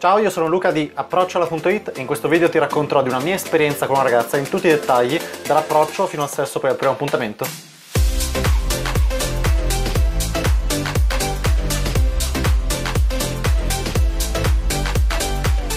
Ciao, io sono Luca di approcciala.it e in questo video ti racconterò di una mia esperienza con una ragazza in tutti i dettagli, dall'approccio fino al sesso poi al primo appuntamento.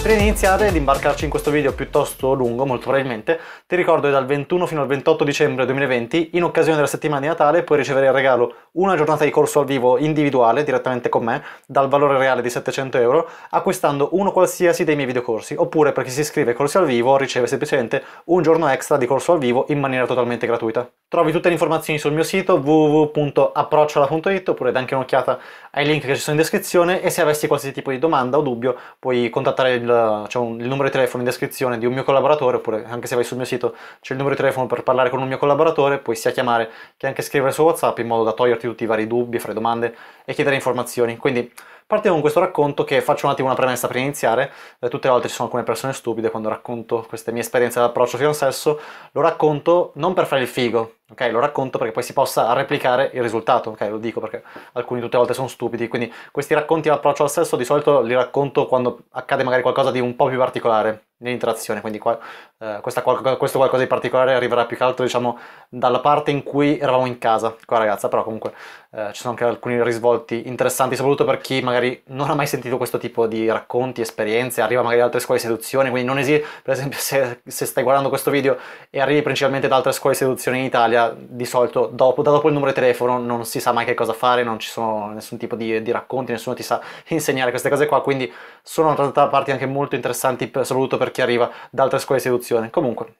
Prima di iniziare ed imbarcarci in questo video piuttosto lungo, molto probabilmente, ti ricordo che dal 21 fino al 28 dicembre 2020, in occasione della settimana di Natale, puoi ricevere in regalo una giornata di corso al vivo individuale, direttamente con me, dal valore reale di 700 euro, acquistando uno qualsiasi dei miei videocorsi, oppure per chi si iscrive ai corsi al vivo riceve semplicemente un giorno extra di corso al vivo in maniera totalmente gratuita. Trovi tutte le informazioni sul mio sito www.approcciala.it oppure dai anche un'occhiata ai link che ci sono in descrizione e se avessi qualsiasi tipo di domanda o dubbio puoi contattare il c'è un, il numero di telefono in descrizione di un mio collaboratore, oppure anche se vai sul mio sito c'è il numero di telefono per parlare con un mio collaboratore, puoi sia chiamare che anche scrivere su WhatsApp in modo da toglierti tutti i vari dubbi, fare domande e chiedere informazioni. Quindi Partiamo con questo racconto che faccio un attimo una premessa per iniziare. Eh, tutte le volte ci sono alcune persone stupide quando racconto queste mie esperienze d'approccio fino al sesso. Lo racconto non per fare il figo, ok? Lo racconto perché poi si possa replicare il risultato, ok? Lo dico perché alcuni tutte le volte sono stupidi. Quindi questi racconti d'approccio al sesso di solito li racconto quando accade magari qualcosa di un po' più particolare nell'interazione. Quindi qua, eh, questa, questo qualcosa di particolare arriverà più che altro, diciamo, dalla parte in cui eravamo in casa con la ragazza. Però comunque eh, ci sono anche alcuni risvolti interessanti, soprattutto per chi magari non ha mai sentito questo tipo di racconti, esperienze, arriva magari da altre scuole di seduzione, quindi non esiste, per esempio se, se, stai guardando questo video e arrivi principalmente da altre scuole di seduzione in Italia, di solito dopo, da dopo il numero di telefono non si sa mai che cosa fare, non ci sono nessun tipo di, di racconti, nessuno ti sa insegnare queste cose qua, quindi sono in realtà parti anche molto interessanti, soprattutto per chi arriva da altre scuole di seduzione. Comunque,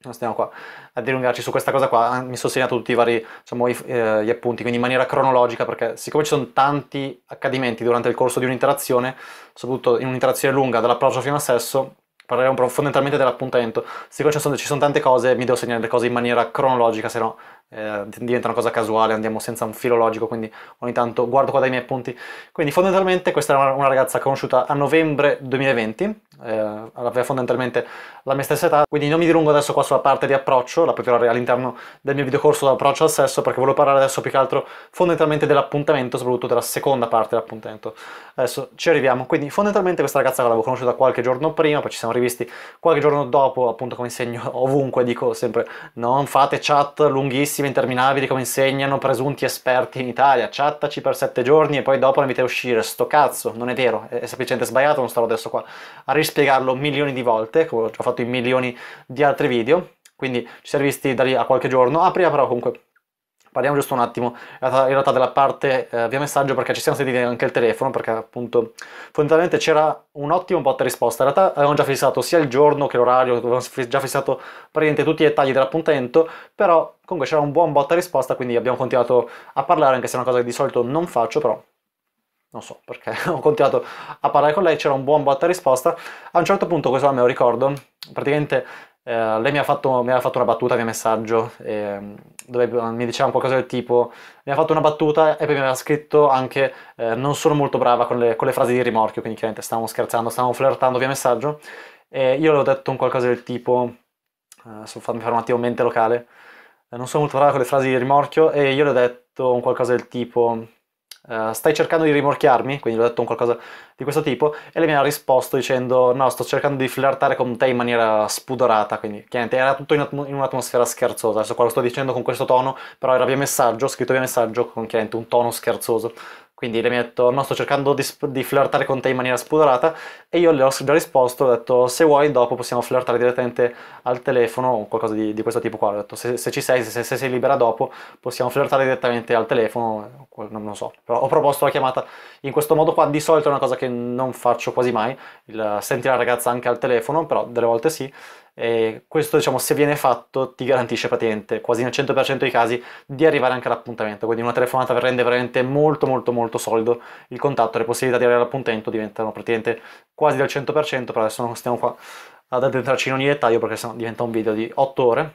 non stiamo qua a dilungarci su questa cosa qua, mi sono segnato tutti i vari diciamo, i, eh, gli appunti, quindi in maniera cronologica, perché siccome ci sono tanti accadimenti durante il corso di un'interazione, soprattutto in un'interazione lunga, dall'approccio fino al sesso, parleremo fondamentalmente dell'appuntamento. Siccome ci sono, ci sono tante cose, mi devo segnare le cose in maniera cronologica, se no eh, diventa una cosa casuale, andiamo senza un filo logico, quindi ogni tanto guardo qua dai miei appunti. Quindi fondamentalmente questa era una ragazza conosciuta a novembre 2020, eh, aveva fondamentalmente la mia stessa età, quindi non mi dilungo adesso qua sulla parte di approccio, la preparerò all'interno del mio videocorso d'approccio al sesso, perché volevo parlare adesso più che altro fondamentalmente dell'appuntamento, soprattutto della seconda parte dell'appuntamento. Adesso ci arriviamo, quindi fondamentalmente questa ragazza l'avevo conosciuta qualche giorno prima, poi ci siamo rivisti qualche giorno dopo, appunto come insegno ovunque, dico sempre non fate chat lunghissime, interminabili come insegnano presunti esperti in Italia, chattaci per sette giorni e poi dopo la invite a uscire, sto cazzo, non è vero, è semplicemente sbagliato, non starò adesso qua a rispiegarlo milioni di volte, come ho fatto in milioni di altri video, quindi ci siamo visti da lì a qualche giorno. Ah, prima però comunque parliamo giusto un attimo in realtà della parte eh, via messaggio perché ci siamo sentiti anche il telefono perché appunto fondamentalmente c'era un ottimo botta risposta in realtà avevamo già fissato sia il giorno che l'orario avevamo già fissato praticamente tutti i dettagli dell'appuntamento però comunque c'era un buon botta risposta quindi abbiamo continuato a parlare anche se è una cosa che di solito non faccio però non so perché ho continuato a parlare con lei, c'era un buon botta risposta. A un certo punto, questo me lo ricordo, praticamente eh, lei mi ha, fatto, mi ha, fatto, una battuta via messaggio eh, dove mi diceva qualcosa del tipo mi ha fatto una battuta e poi mi aveva scritto anche eh, non sono molto brava con le, con le, frasi di rimorchio, quindi chiaramente stavamo scherzando, stavamo flirtando via messaggio e io le ho detto un qualcosa del tipo, adesso fammi fare un attimo mente locale, eh, non sono molto brava con le frasi di rimorchio e io le ho detto un qualcosa del tipo Uh, stai cercando di rimorchiarmi? Quindi gli ho detto un qualcosa di questo tipo e lei mi ha risposto dicendo no, sto cercando di flirtare con te in maniera spudorata, quindi chiaramente era tutto in, in un'atmosfera scherzosa, adesso qua lo sto dicendo con questo tono, però era via messaggio, scritto via messaggio con chiaramente un tono scherzoso. Quindi lei mi ha detto no sto cercando di, di, flirtare con te in maniera spudorata e io le ho già risposto, ho detto se vuoi dopo possiamo flirtare direttamente al telefono o qualcosa di, di questo tipo qua, ho detto se, se ci sei, se, se, sei libera dopo possiamo flirtare direttamente al telefono, non lo so, però ho proposto la chiamata. In questo modo qua, di solito è una cosa che non faccio quasi mai, il sentire la ragazza anche al telefono, però delle volte sì, e questo, diciamo, se viene fatto, ti garantisce praticamente, quasi nel 100% dei casi, di arrivare anche all'appuntamento. Quindi una telefonata rende veramente molto, molto, molto solido il contatto. Le possibilità di arrivare all'appuntamento diventano praticamente quasi del 100%, però adesso non stiamo qua ad addentrarci in ogni dettaglio perché sennò diventa un video di 8 ore.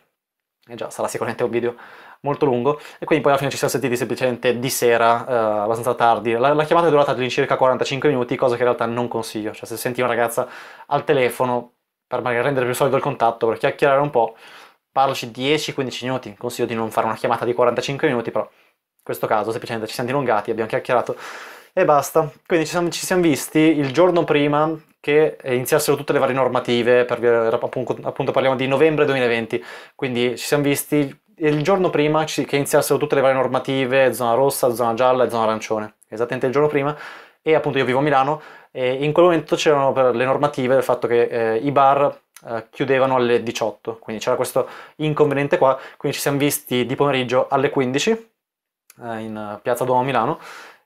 E già sarà sicuramente un video molto lungo e quindi poi alla fine ci siamo sentiti semplicemente di sera, eh, abbastanza tardi. La, la, chiamata è durata all'incirca 45 minuti, cosa che in realtà non consiglio, cioè se senti una ragazza al telefono per magari rendere più solido il contatto, per chiacchierare un po', parlaci 10-15 minuti, consiglio di non fare una chiamata di 45 minuti, però in questo caso semplicemente ci siamo dilungati, abbiamo chiacchierato e basta. Quindi ci siamo, ci siamo visti il giorno prima, che iniziassero tutte le varie normative, per, appunto, appunto parliamo di novembre 2020, quindi ci siamo visti il giorno prima che iniziassero tutte le varie normative, zona rossa, zona gialla e zona arancione, esattamente il giorno prima, e appunto io vivo a Milano, e in quel momento c'erano le normative del fatto che eh, i bar eh, chiudevano alle 18, quindi c'era questo inconveniente qua, quindi ci siamo visti di pomeriggio alle 15 eh, in Piazza Duomo Milano,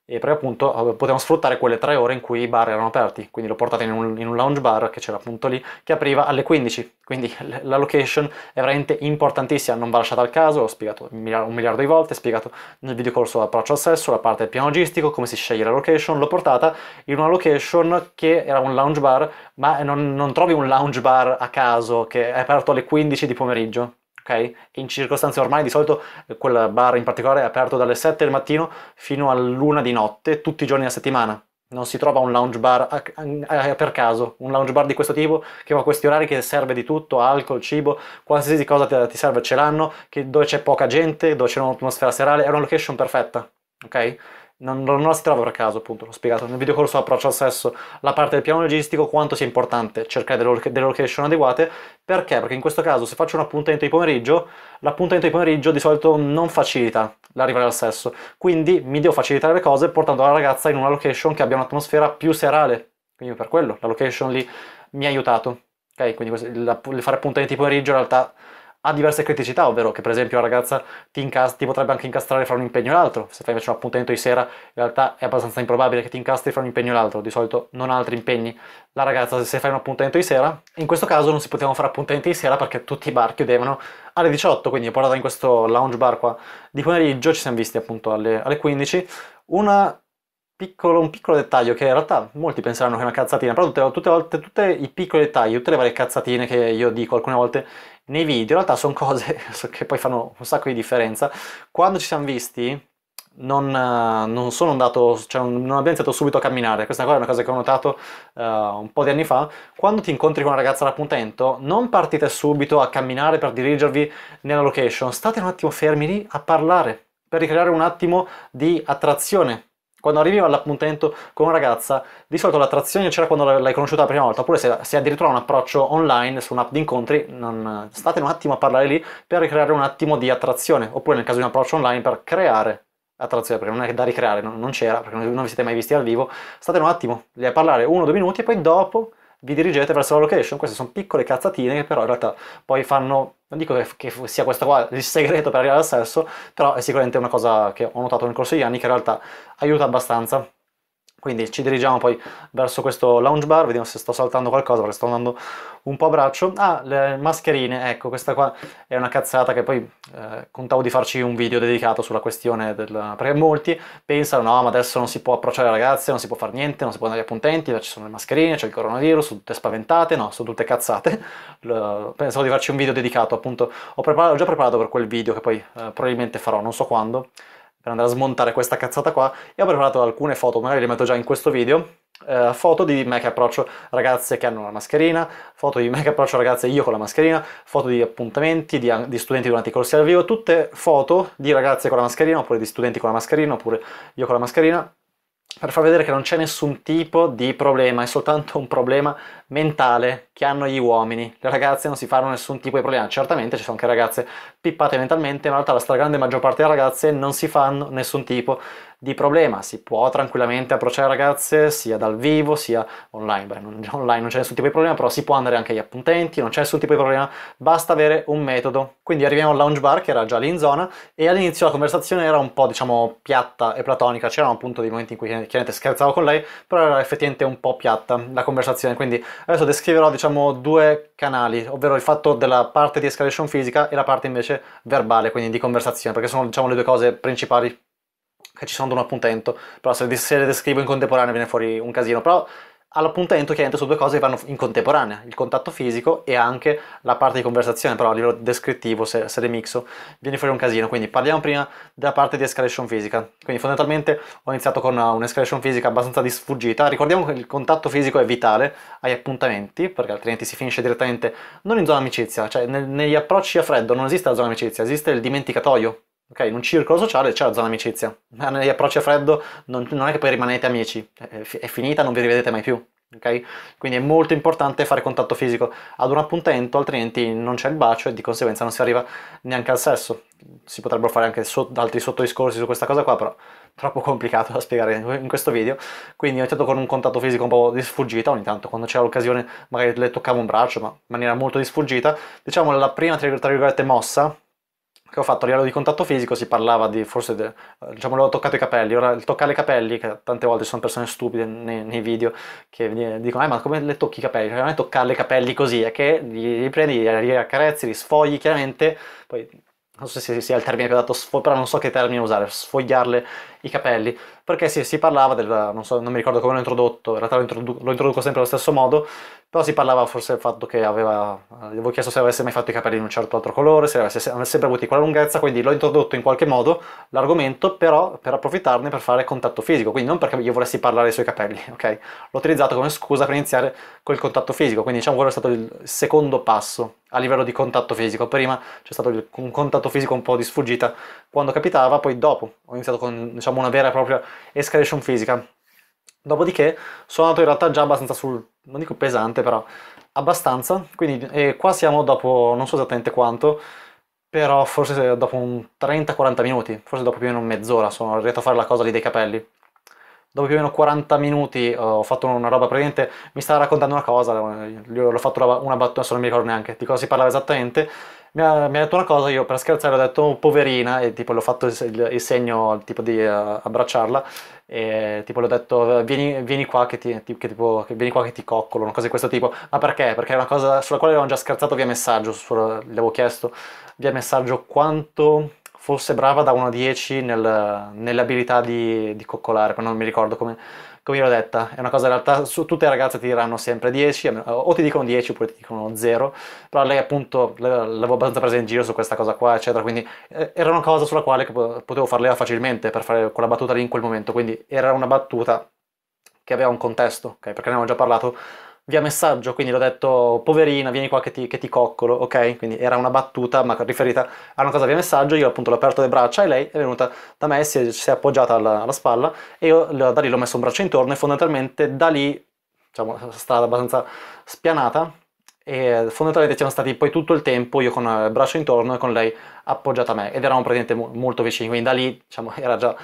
e perché appunto eh, potevamo sfruttare quelle tre ore in cui i bar erano aperti, quindi l'ho portato in un, in un, lounge bar che c'era appunto lì, che apriva alle 15, quindi la location è veramente importantissima, non va lasciata al caso, l'ho spiegato un miliardo, un miliardo di volte, ho spiegato nel videocorso l'approccio al sesso, la parte del piano logistico, come si sceglie la location, l'ho portata in una location che era un lounge bar, ma non, non trovi un lounge bar a caso che è aperto alle 15 di pomeriggio, ok? In circostanze normali di solito eh, quel bar in particolare è aperto dalle 7 del mattino fino all'una di notte, tutti i giorni a settimana. Non si trova un lounge bar per caso, un lounge bar di questo tipo che ha questi orari che serve di tutto, alcol, cibo, qualsiasi cosa ti serve ce l'hanno, dove c'è poca gente, dove c'è un'atmosfera serale, è una location perfetta, ok? Non, non, la trova per caso, appunto, l'ho spiegato. Nel video corso approccio al sesso, la parte del piano logistico, quanto sia importante cercare delle, location adeguate, perché? Perché in questo caso se faccio un appuntamento di pomeriggio, l'appuntamento di pomeriggio di solito non facilita l'arrivare al sesso, quindi mi devo facilitare le cose portando la ragazza in una location che abbia un'atmosfera più serale, quindi per quello la location lì mi ha aiutato, ok? Quindi il fare appuntamenti di pomeriggio in realtà ha diverse criticità, ovvero che per esempio una ragazza ti, incast- ti potrebbe anche incastrare fra un impegno e l'altro, se fai invece un appuntamento di sera in realtà è abbastanza improbabile che ti incastri fra un impegno e l'altro, di solito non ha altri impegni. La ragazza se fai un appuntamento di sera, in questo caso non si potevano fare appuntamenti di sera perché tutti i bar chiudevano alle 18, quindi ho portato in questo lounge bar qua di pomeriggio, ci siamo visti appunto alle, alle 15, una Piccolo, un piccolo dettaglio che in realtà molti penseranno che è una cazzatina, però tutte, tutte, tutte, tutti i piccoli dettagli, tutte le varie cazzatine che io dico alcune volte nei video in realtà sono cose che poi fanno un sacco di differenza. Quando ci siamo visti non, non sono andato, cioè non abbiamo iniziato subito a camminare, questa è una cosa che ho notato uh, un po' di anni fa. Quando ti incontri con una ragazza all'appuntamento, non partite subito a camminare per dirigervi nella location, state un attimo fermi lì a parlare, per ricreare un attimo di attrazione quando arrivi all'appuntamento con una ragazza, di solito l'attrazione c'era quando l'hai conosciuta la prima volta, oppure se, se addirittura un approccio online su un'app di incontri, non, state un attimo a parlare lì per ricreare un attimo di attrazione, oppure nel caso di un approccio online per creare attrazione, perché non è da ricreare, non, non c'era, perché non, vi siete mai visti dal vivo, state un attimo lì a parlare uno o due minuti e poi dopo vi dirigete verso la location. Queste sono piccole cazzatine che però in realtà poi fanno, non dico che, che sia questo qua il segreto per arrivare al sesso, però è sicuramente una cosa che ho notato nel corso degli anni che in realtà aiuta abbastanza. Quindi ci dirigiamo poi verso questo lounge bar, vediamo se sto saltando qualcosa perché sto andando un po' a braccio. Ah, le mascherine, ecco, questa qua è una cazzata che poi eh, contavo di farci un video dedicato sulla questione del... perché molti pensano no, ma adesso non si può approcciare ragazze, non si può fare niente, non si può andare ai appuntamenti, ci sono le mascherine, c'è il coronavirus, sono tutte spaventate, no, sono tutte cazzate. Pensavo di farci un video dedicato, appunto, ho, preparato, ho già preparato per quel video che poi eh, probabilmente farò, non so quando, per andare a smontare questa cazzata qua e ho preparato alcune foto, magari le metto già in questo video, eh, foto di me che approccio ragazze che hanno la mascherina, foto di me che approccio ragazze io con la mascherina, foto di appuntamenti, di, di studenti durante i corsi al vivo, tutte foto di ragazze con la mascherina oppure di studenti con la mascherina oppure io con la mascherina per far vedere che non c'è nessun tipo di problema, è soltanto un problema mentale che hanno gli uomini. Le ragazze non si fanno nessun tipo di problema. Certamente ci sono anche ragazze pippate mentalmente, ma in realtà la stragrande maggior parte delle ragazze non si fanno nessun tipo di problema. Si può tranquillamente approcciare ragazze sia dal vivo sia online. Beh, non, online non c'è nessun tipo di problema, però si può andare anche agli appuntenti, non c'è nessun tipo di problema, basta avere un metodo. Quindi arriviamo al lounge bar che era già lì in zona e all'inizio la conversazione era un po' diciamo piatta e platonica, c'erano appunto dei momenti in cui chiaramente scherzavo con lei, però era effettivamente un po' piatta la conversazione, quindi Adesso descriverò diciamo due canali, ovvero il fatto della parte di escalation fisica e la parte invece verbale, quindi di conversazione, perché sono diciamo le due cose principali che ci sono ad un appuntamento, però se le descrivo in contemporanea viene fuori un casino, però all'appuntamento chiaramente sono due cose che vanno in contemporanea, il contatto fisico e anche la parte di conversazione, però a livello descrittivo, se, se le mixo, viene fuori un casino. Quindi parliamo prima della parte di escalation fisica. Quindi fondamentalmente ho iniziato con un'escalation fisica abbastanza di sfuggita. Ricordiamo che il contatto fisico è vitale agli appuntamenti, perché altrimenti si finisce direttamente non in zona amicizia, cioè nel, negli approcci a freddo non esiste la zona amicizia, esiste il dimenticatoio. Ok, in un circolo sociale c'è la zona amicizia, ma negli approcci a freddo non, non è che poi rimanete amici, è, è finita, non vi rivedete mai più. ok? Quindi è molto importante fare contatto fisico ad un appuntamento, altrimenti non c'è il bacio e di conseguenza non si arriva neanche al sesso. Si potrebbero fare anche so- altri sottodiscorsi su questa cosa qua, però troppo complicato da spiegare in questo video. Quindi ho iniziato con un contatto fisico un po' di sfuggita, ogni tanto quando c'era l'occasione magari le toccavo un braccio, ma in maniera molto di sfuggita. Diciamo la prima, tra virgolette, mossa che ho fatto a livello di contatto fisico si parlava di forse de, diciamo l'ho toccato i capelli ora il toccare i capelli che tante volte ci sono persone stupide nei, nei video che dicono eh ma come le tocchi i capelli? Non è toccare i capelli così è che li, li prendi li accarezzi li sfogli chiaramente poi non so se sia il termine più adatto, però non so che termine usare, sfogliarle i capelli, perché si, si parlava del, non, so, non mi ricordo come l'ho introdotto, in realtà lo, introdu- lo introduco sempre allo stesso modo, però si parlava forse del fatto che aveva, gli avevo chiesto se avesse mai fatto i capelli in un certo altro colore, se avesse, sempre avuto quella lunghezza, quindi l'ho introdotto in qualche modo l'argomento, però per approfittarne per fare contatto fisico, quindi non perché io volessi parlare dei suoi capelli, ok? L'ho utilizzato come scusa per iniziare col contatto fisico, quindi diciamo quello è stato il secondo passo a livello di contatto fisico. Prima c'è stato un contatto fisico un po' di sfuggita quando capitava, poi dopo ho iniziato con diciamo, una vera e propria escalation fisica. Dopodiché sono andato in realtà già abbastanza sul, non dico pesante, però abbastanza, quindi e qua siamo dopo non so esattamente quanto, però forse dopo un 30-40 minuti, forse dopo più o meno mezz'ora sono arrivato a fare la cosa lì dei capelli dopo più o meno 40 minuti ho fatto una roba praticamente mi stava raccontando una cosa l'ho fatto una, battuta adesso non mi ricordo neanche di cosa si parlava esattamente mi ha, mi ha, detto una cosa io per scherzare ho detto oh, poverina e tipo l'ho fatto il, il, segno tipo di uh, abbracciarla e tipo le ho detto vieni, vieni qua che ti, che, tipo, che vieni qua che ti coccolo una cosa di questo tipo ma perché? perché è una cosa sulla quale avevamo già scherzato via messaggio sulla, gli avevo chiesto via messaggio quanto fosse brava da 1 a 10 nel, nell'abilità di, di, coccolare, però non mi ricordo come, come l'ho detta. È una cosa in realtà, su, tutte le ragazze ti diranno sempre 10, o ti dicono 10 oppure ti dicono 0, però lei appunto l'avevo abbastanza presa in giro su questa cosa qua, eccetera, quindi eh, era una cosa sulla quale potevo farla facilmente per fare quella battuta lì in quel momento, quindi era una battuta che aveva un contesto, okay? perché ne avevo già parlato via messaggio, quindi l'ho detto poverina, vieni qua che ti, che ti, coccolo, ok? Quindi era una battuta, ma riferita a una cosa via messaggio, io appunto l'ho aperto le braccia e lei è venuta da me, si è, si è appoggiata alla, alla, spalla e io da lì l'ho messo un braccio intorno e fondamentalmente da lì, diciamo, è stata abbastanza spianata e fondamentalmente siamo stati poi tutto il tempo io con il braccio intorno e con lei appoggiata a me ed eravamo praticamente molto vicini, quindi da lì, diciamo, era già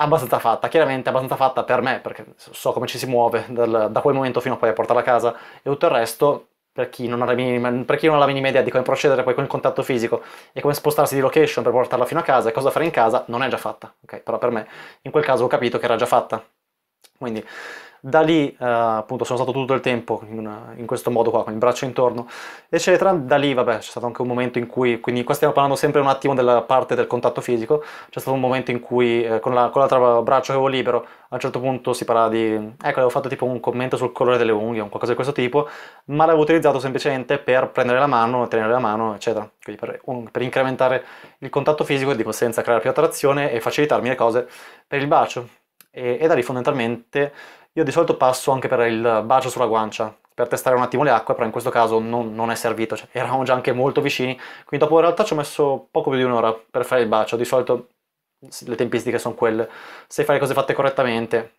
abbastanza fatta, chiaramente abbastanza fatta per me, perché so come ci si muove dal, da quel momento fino a poi a portarla a casa e tutto il resto, per chi, non ha la minima, non ha la minima idea di come procedere poi con il contatto fisico e come spostarsi di location per portarla fino a casa e cosa fare in casa, non è già fatta, ok? Però per me in quel caso ho capito che era già fatta. Quindi da lì eh, appunto sono stato tutto il tempo in, in, questo modo qua, con il braccio intorno, eccetera. Da lì, vabbè, c'è stato anche un momento in cui, quindi qua stiamo parlando sempre un attimo della parte del contatto fisico, c'è stato un momento in cui eh, con, la, con l'altro braccio che avevo libero, a un certo punto si parlava di, ecco, avevo fatto tipo un commento sul colore delle unghie, o qualcosa di questo tipo, ma l'avevo utilizzato semplicemente per prendere la mano, tenere la mano, eccetera. Quindi per, un, per incrementare il contatto fisico e di conseguenza creare più attrazione e facilitarmi le cose per il bacio. E, e da lì fondamentalmente io di solito passo anche per il bacio sulla guancia, per testare un attimo le acque, però in questo caso non, non è servito, cioè, eravamo già anche molto vicini, quindi dopo in realtà ci ho messo poco più di un'ora per fare il bacio, di solito le tempistiche sono quelle, se fai le cose fatte correttamente,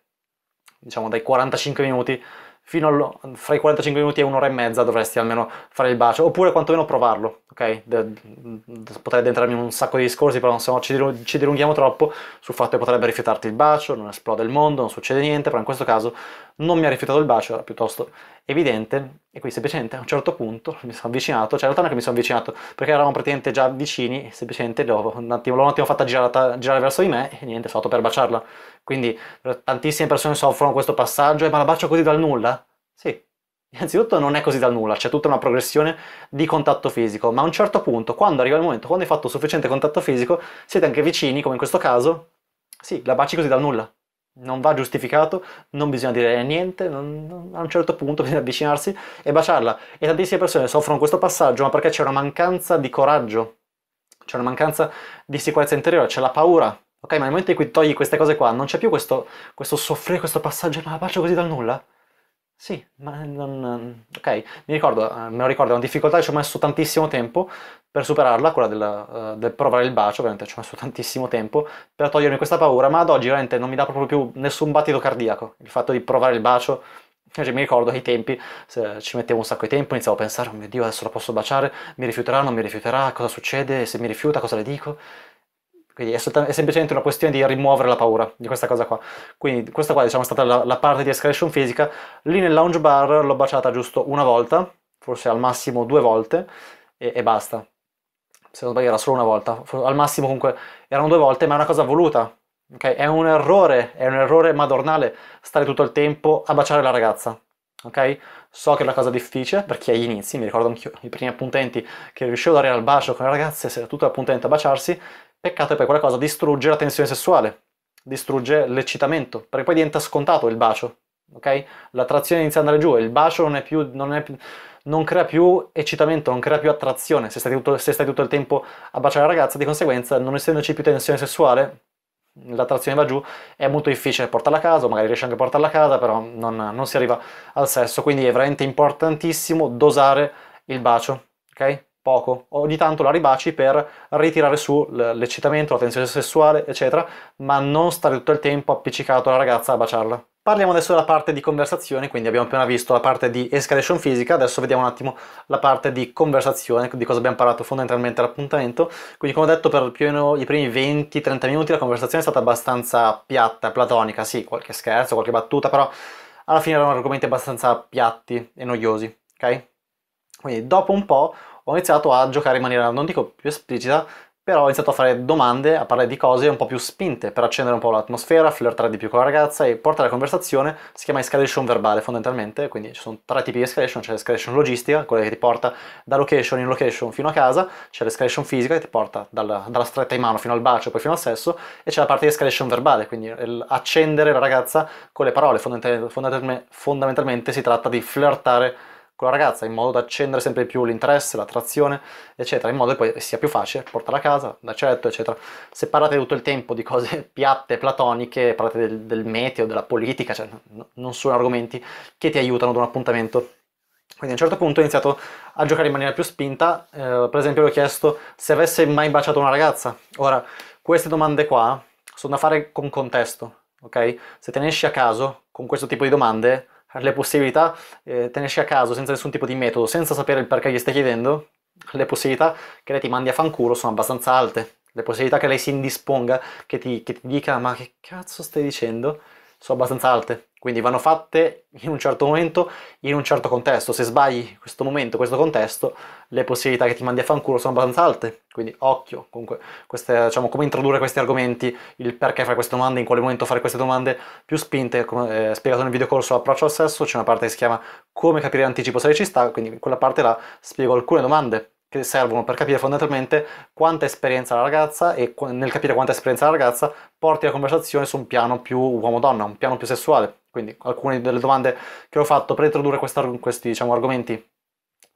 diciamo dai 45 minuti fino allo, fra i 45 minuti e un'ora e mezza dovresti almeno fare il bacio, oppure quantomeno provarlo, ok? De, de, potrei addentrarmi in un sacco di discorsi, però se no ci, ci dilunghiamo troppo sul fatto che potrebbe rifiutarti il bacio, non esplode il mondo, non succede niente, però in questo caso non mi ha rifiutato il bacio, era piuttosto evidente, e qui semplicemente a un certo punto mi sono avvicinato, cioè in realtà non è che mi sono avvicinato, perché eravamo praticamente già vicini, semplicemente l'ho un attimo, attimo fatta girare, girare verso di me, e niente, sono stato per baciarla. Quindi tantissime persone soffrono questo passaggio, e ma la bacio così dal nulla? Sì. Innanzitutto non è così dal nulla, c'è tutta una progressione di contatto fisico, ma a un certo punto, quando arriva il momento, quando hai fatto sufficiente contatto fisico, siete anche vicini, come in questo caso, sì, la baci così dal nulla. Non va giustificato, non bisogna dire niente, non, non, a un certo punto bisogna avvicinarsi e baciarla. E tantissime persone soffrono questo passaggio, ma perché c'è una mancanza di coraggio, c'è una mancanza di sicurezza interiore, c'è la paura Ok, ma nel momento in cui togli queste cose qua, non c'è più questo, questo soffrire, questo passaggio, ma la bacio così dal nulla? Sì, ma non... ok, mi ricordo, eh, me lo ricordo, è una difficoltà che ci ho messo tantissimo tempo per superarla, quella del, uh, del provare il bacio, veramente ci ho messo tantissimo tempo per togliermi questa paura, ma ad oggi veramente non mi dà proprio più nessun battito cardiaco, il fatto di provare il bacio Cioè, mi ricordo ai tempi ci mettevo un sacco di tempo, iniziavo a pensare, oh mio Dio, adesso la posso baciare, mi rifiuterà, non mi rifiuterà, cosa succede, se mi rifiuta cosa le dico? Quindi è, è, semplicemente una questione di rimuovere la paura di questa cosa qua. Quindi questa qua diciamo, è stata la, la parte di escalation fisica. Lì nel lounge bar l'ho baciata giusto una volta, forse al massimo due volte, e, e basta. Se non sbaglio era solo una volta, al massimo comunque erano due volte, ma è una cosa voluta, Okay? È un errore, è un errore madornale stare tutto il tempo a baciare la ragazza. Ok? So che è una cosa difficile per chi ha gli inizi, mi ricordo anch'io i primi appuntamenti che riuscivo ad arrivare al bacio con le ragazze, se era tutto l'appuntamento a baciarsi, peccato che poi quella cosa distrugge la tensione sessuale, distrugge l'eccitamento, perché poi diventa scontato il bacio, ok? L'attrazione inizia ad andare giù e il bacio non, più, non, è non crea più eccitamento, non crea più attrazione, se stai, tutto, se stai tutto il tempo a baciare la ragazza, di conseguenza non essendoci più tensione sessuale, l'attrazione va giù, è molto difficile portarla a casa, magari riesci anche a portarla a casa, però non, non si arriva al sesso, quindi è veramente importantissimo dosare il bacio, ok? Poco, ogni tanto la ribaci per ritirare su l'eccitamento, la tensione sessuale, eccetera, ma non stare tutto il tempo appiccicato alla ragazza a baciarla. Parliamo adesso della parte di conversazione, quindi abbiamo appena visto la parte di escalation fisica, adesso vediamo un attimo la parte di conversazione, di cosa abbiamo parlato fondamentalmente all'appuntamento. Quindi come ho detto per più o meno i primi 20-30 minuti la conversazione è stata abbastanza piatta, platonica, sì, qualche scherzo, qualche battuta, però alla fine erano argomenti abbastanza piatti e noiosi, ok? Quindi dopo un po' ho iniziato a giocare in maniera, non dico più esplicita, però ho iniziato a fare domande, a parlare di cose un po' più spinte per accendere un po' l'atmosfera, flirtare di più con la ragazza e portare la conversazione, si chiama escalation verbale fondamentalmente, quindi ci sono tre tipi di escalation, c'è l'escalation logistica, quella che ti porta da location in location fino a casa, c'è l'escalation fisica che ti porta dalla, dalla stretta in mano fino al bacio poi fino al sesso, e c'è la parte di escalation verbale, quindi accendere la ragazza con le parole, fondamentalmente, fondamentalmente si tratta di flirtare con la ragazza in modo da accendere sempre più l'interesse, l'attrazione, eccetera, in modo che poi sia più facile portarla a casa, da certo, eccetera. Se parlate tutto il tempo di cose piatte, platoniche, parlate del, del meteo, della politica, cioè non sono argomenti che ti aiutano ad un appuntamento. Quindi a un certo punto ho iniziato a giocare in maniera più spinta, eh, per esempio le ho chiesto se avesse mai baciato una ragazza. Ora, queste domande qua sono da fare con contesto, ok? Se te ne esci a caso con questo tipo di domande, le possibilità, eh, te ne esci a caso senza nessun tipo di metodo, senza sapere il perché gli stai chiedendo, le possibilità che lei ti mandi a fanculo sono abbastanza alte. Le possibilità che lei si indisponga, che ti, che ti dica ma che cazzo stai dicendo, sono abbastanza alte. Quindi vanno fatte in un certo momento, in un certo contesto. Se sbagli questo momento, questo contesto, le possibilità che ti mandi a fanculo sono abbastanza alte. Quindi occhio, comunque, queste, diciamo, come introdurre questi argomenti, il perché fare queste domande, in quale momento fare queste domande più spinte, come eh, spiegato nel videocorso Approccio al sesso, c'è una parte che si chiama Come capire l'anticipo se ci sta, quindi in quella parte là spiego alcune domande che servono per capire fondamentalmente quanta esperienza la ragazza e nel capire quanta esperienza la ragazza porti la conversazione su un piano più uomo-donna, un piano più sessuale. Quindi alcune delle domande che ho fatto per introdurre questi diciamo, argomenti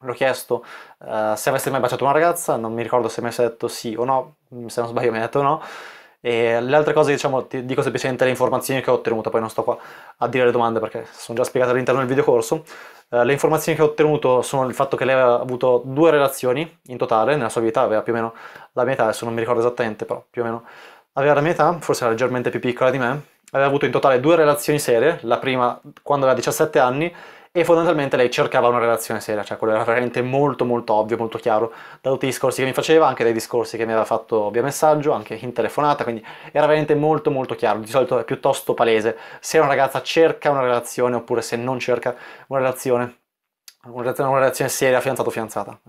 l'ho chiesto uh, se avesse mai baciato una ragazza, non mi ricordo se mi ha detto sì o no, se non sbaglio mi ha detto no. E le altre cose, diciamo, ti dico semplicemente le informazioni che ho ottenuto, poi non sto qua a dire le domande perché sono già spiegate all'interno del videocorso. Uh, le informazioni che ho ottenuto sono il fatto che lei aveva avuto due relazioni in totale nella sua vita, aveva più o meno la mia età, adesso non mi ricordo esattamente, però più o meno aveva la mia età, forse era leggermente più piccola di me, aveva avuto in totale due relazioni serie, la prima quando aveva 17 anni e fondamentalmente lei cercava una relazione seria, cioè quello era veramente molto molto ovvio, molto chiaro da tutti i discorsi che mi faceva, anche dai discorsi che mi aveva fatto via messaggio, anche in telefonata, quindi era veramente molto molto chiaro, di solito è piuttosto palese se una ragazza cerca una relazione oppure se non cerca una relazione, una relazione, una relazione seria, fidanzato o fidanzata.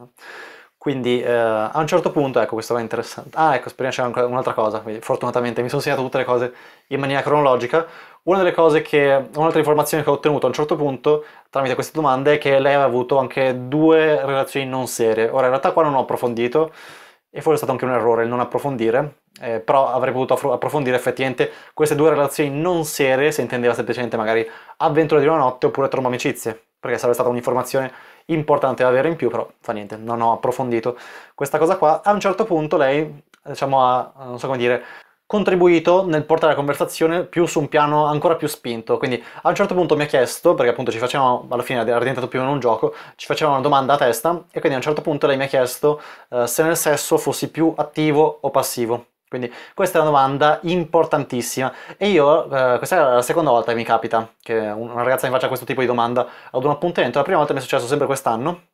Quindi eh, a un certo punto, ecco, questo va interessante. Ah, ecco, prima c'era un'altra cosa, quindi fortunatamente mi sono segnato tutte le cose in maniera cronologica. Una delle cose che, un'altra informazione che ho ottenuto a un certo punto tramite queste domande è che lei aveva avuto anche due relazioni non serie. Ora, in realtà qua non ho approfondito, e forse è stato anche un errore il non approfondire, eh, però avrei potuto approfondire effettivamente queste due relazioni non serie, se intendeva semplicemente magari avventure di una notte oppure tromba amicizie, perché sarebbe stata un'informazione importante da avere in più, però fa niente, non ho approfondito questa cosa qua. A un certo punto lei, diciamo, ha, non so come dire, contribuito nel portare la conversazione più su un piano ancora più spinto. Quindi a un certo punto mi ha chiesto, perché appunto ci facevamo, alla fine era diventato più o meno un gioco, ci facevamo una domanda a testa e quindi a un certo punto lei mi ha chiesto uh, se nel sesso fossi più attivo o passivo. Quindi questa è una domanda importantissima. E io, eh, questa è la seconda volta che mi capita che una ragazza mi faccia questo tipo di domanda. Ad un appuntamento, la prima volta mi è successo sempre quest'anno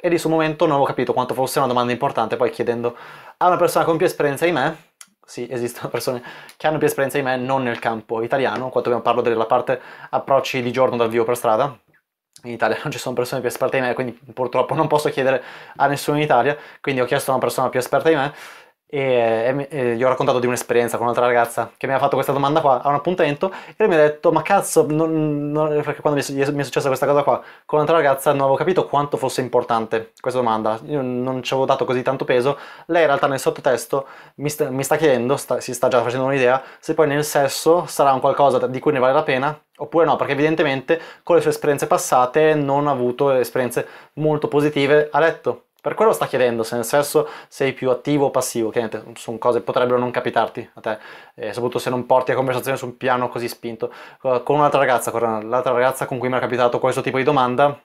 e di sul momento non avevo capito quanto fosse una domanda importante, poi chiedendo a una persona con più esperienza di me, sì, esistono persone che hanno più esperienza di me non nel campo italiano, quanto parlo della parte approcci di giorno dal vivo per strada, in Italia non ci sono persone più esperte di me, quindi purtroppo non posso chiedere a nessuno in Italia, quindi ho chiesto a una persona più esperta di me e, e, gli ho raccontato di un'esperienza con un'altra ragazza che mi ha fatto questa domanda qua a un appuntamento e lui mi ha detto ma cazzo non, non, perché quando mi è, mi è, successa questa cosa qua con un'altra ragazza non avevo capito quanto fosse importante questa domanda. Io non ci avevo dato così tanto peso. Lei in realtà nel sottotesto mi sta, mi sta chiedendo sta, si sta già facendo un'idea se poi nel sesso sarà un qualcosa di cui ne vale la pena oppure no perché evidentemente con le sue esperienze passate non ha avuto esperienze molto positive a letto per quello sta chiedendo se nel senso sei più attivo o passivo, che sono cose che potrebbero non capitarti a te, eh, soprattutto se non porti la conversazione su un piano così spinto. Con un'altra ragazza, con l'altra ragazza con cui mi è capitato questo tipo di domanda,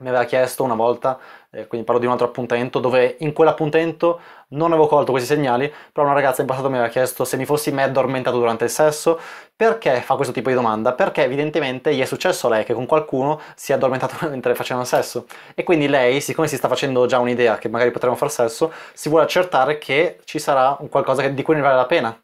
mi aveva chiesto una volta, eh, quindi parlo di un altro appuntamento, dove in quell'appuntamento non avevo colto questi segnali, però una ragazza in passato mi aveva chiesto se mi fossi mai addormentato durante il sesso, perché fa questo tipo di domanda? Perché evidentemente gli è successo a lei che con qualcuno si è addormentato mentre facevano sesso, e quindi lei, siccome si sta facendo già un'idea che magari potremmo far sesso, si vuole accertare che ci sarà qualcosa di cui ne vale la pena,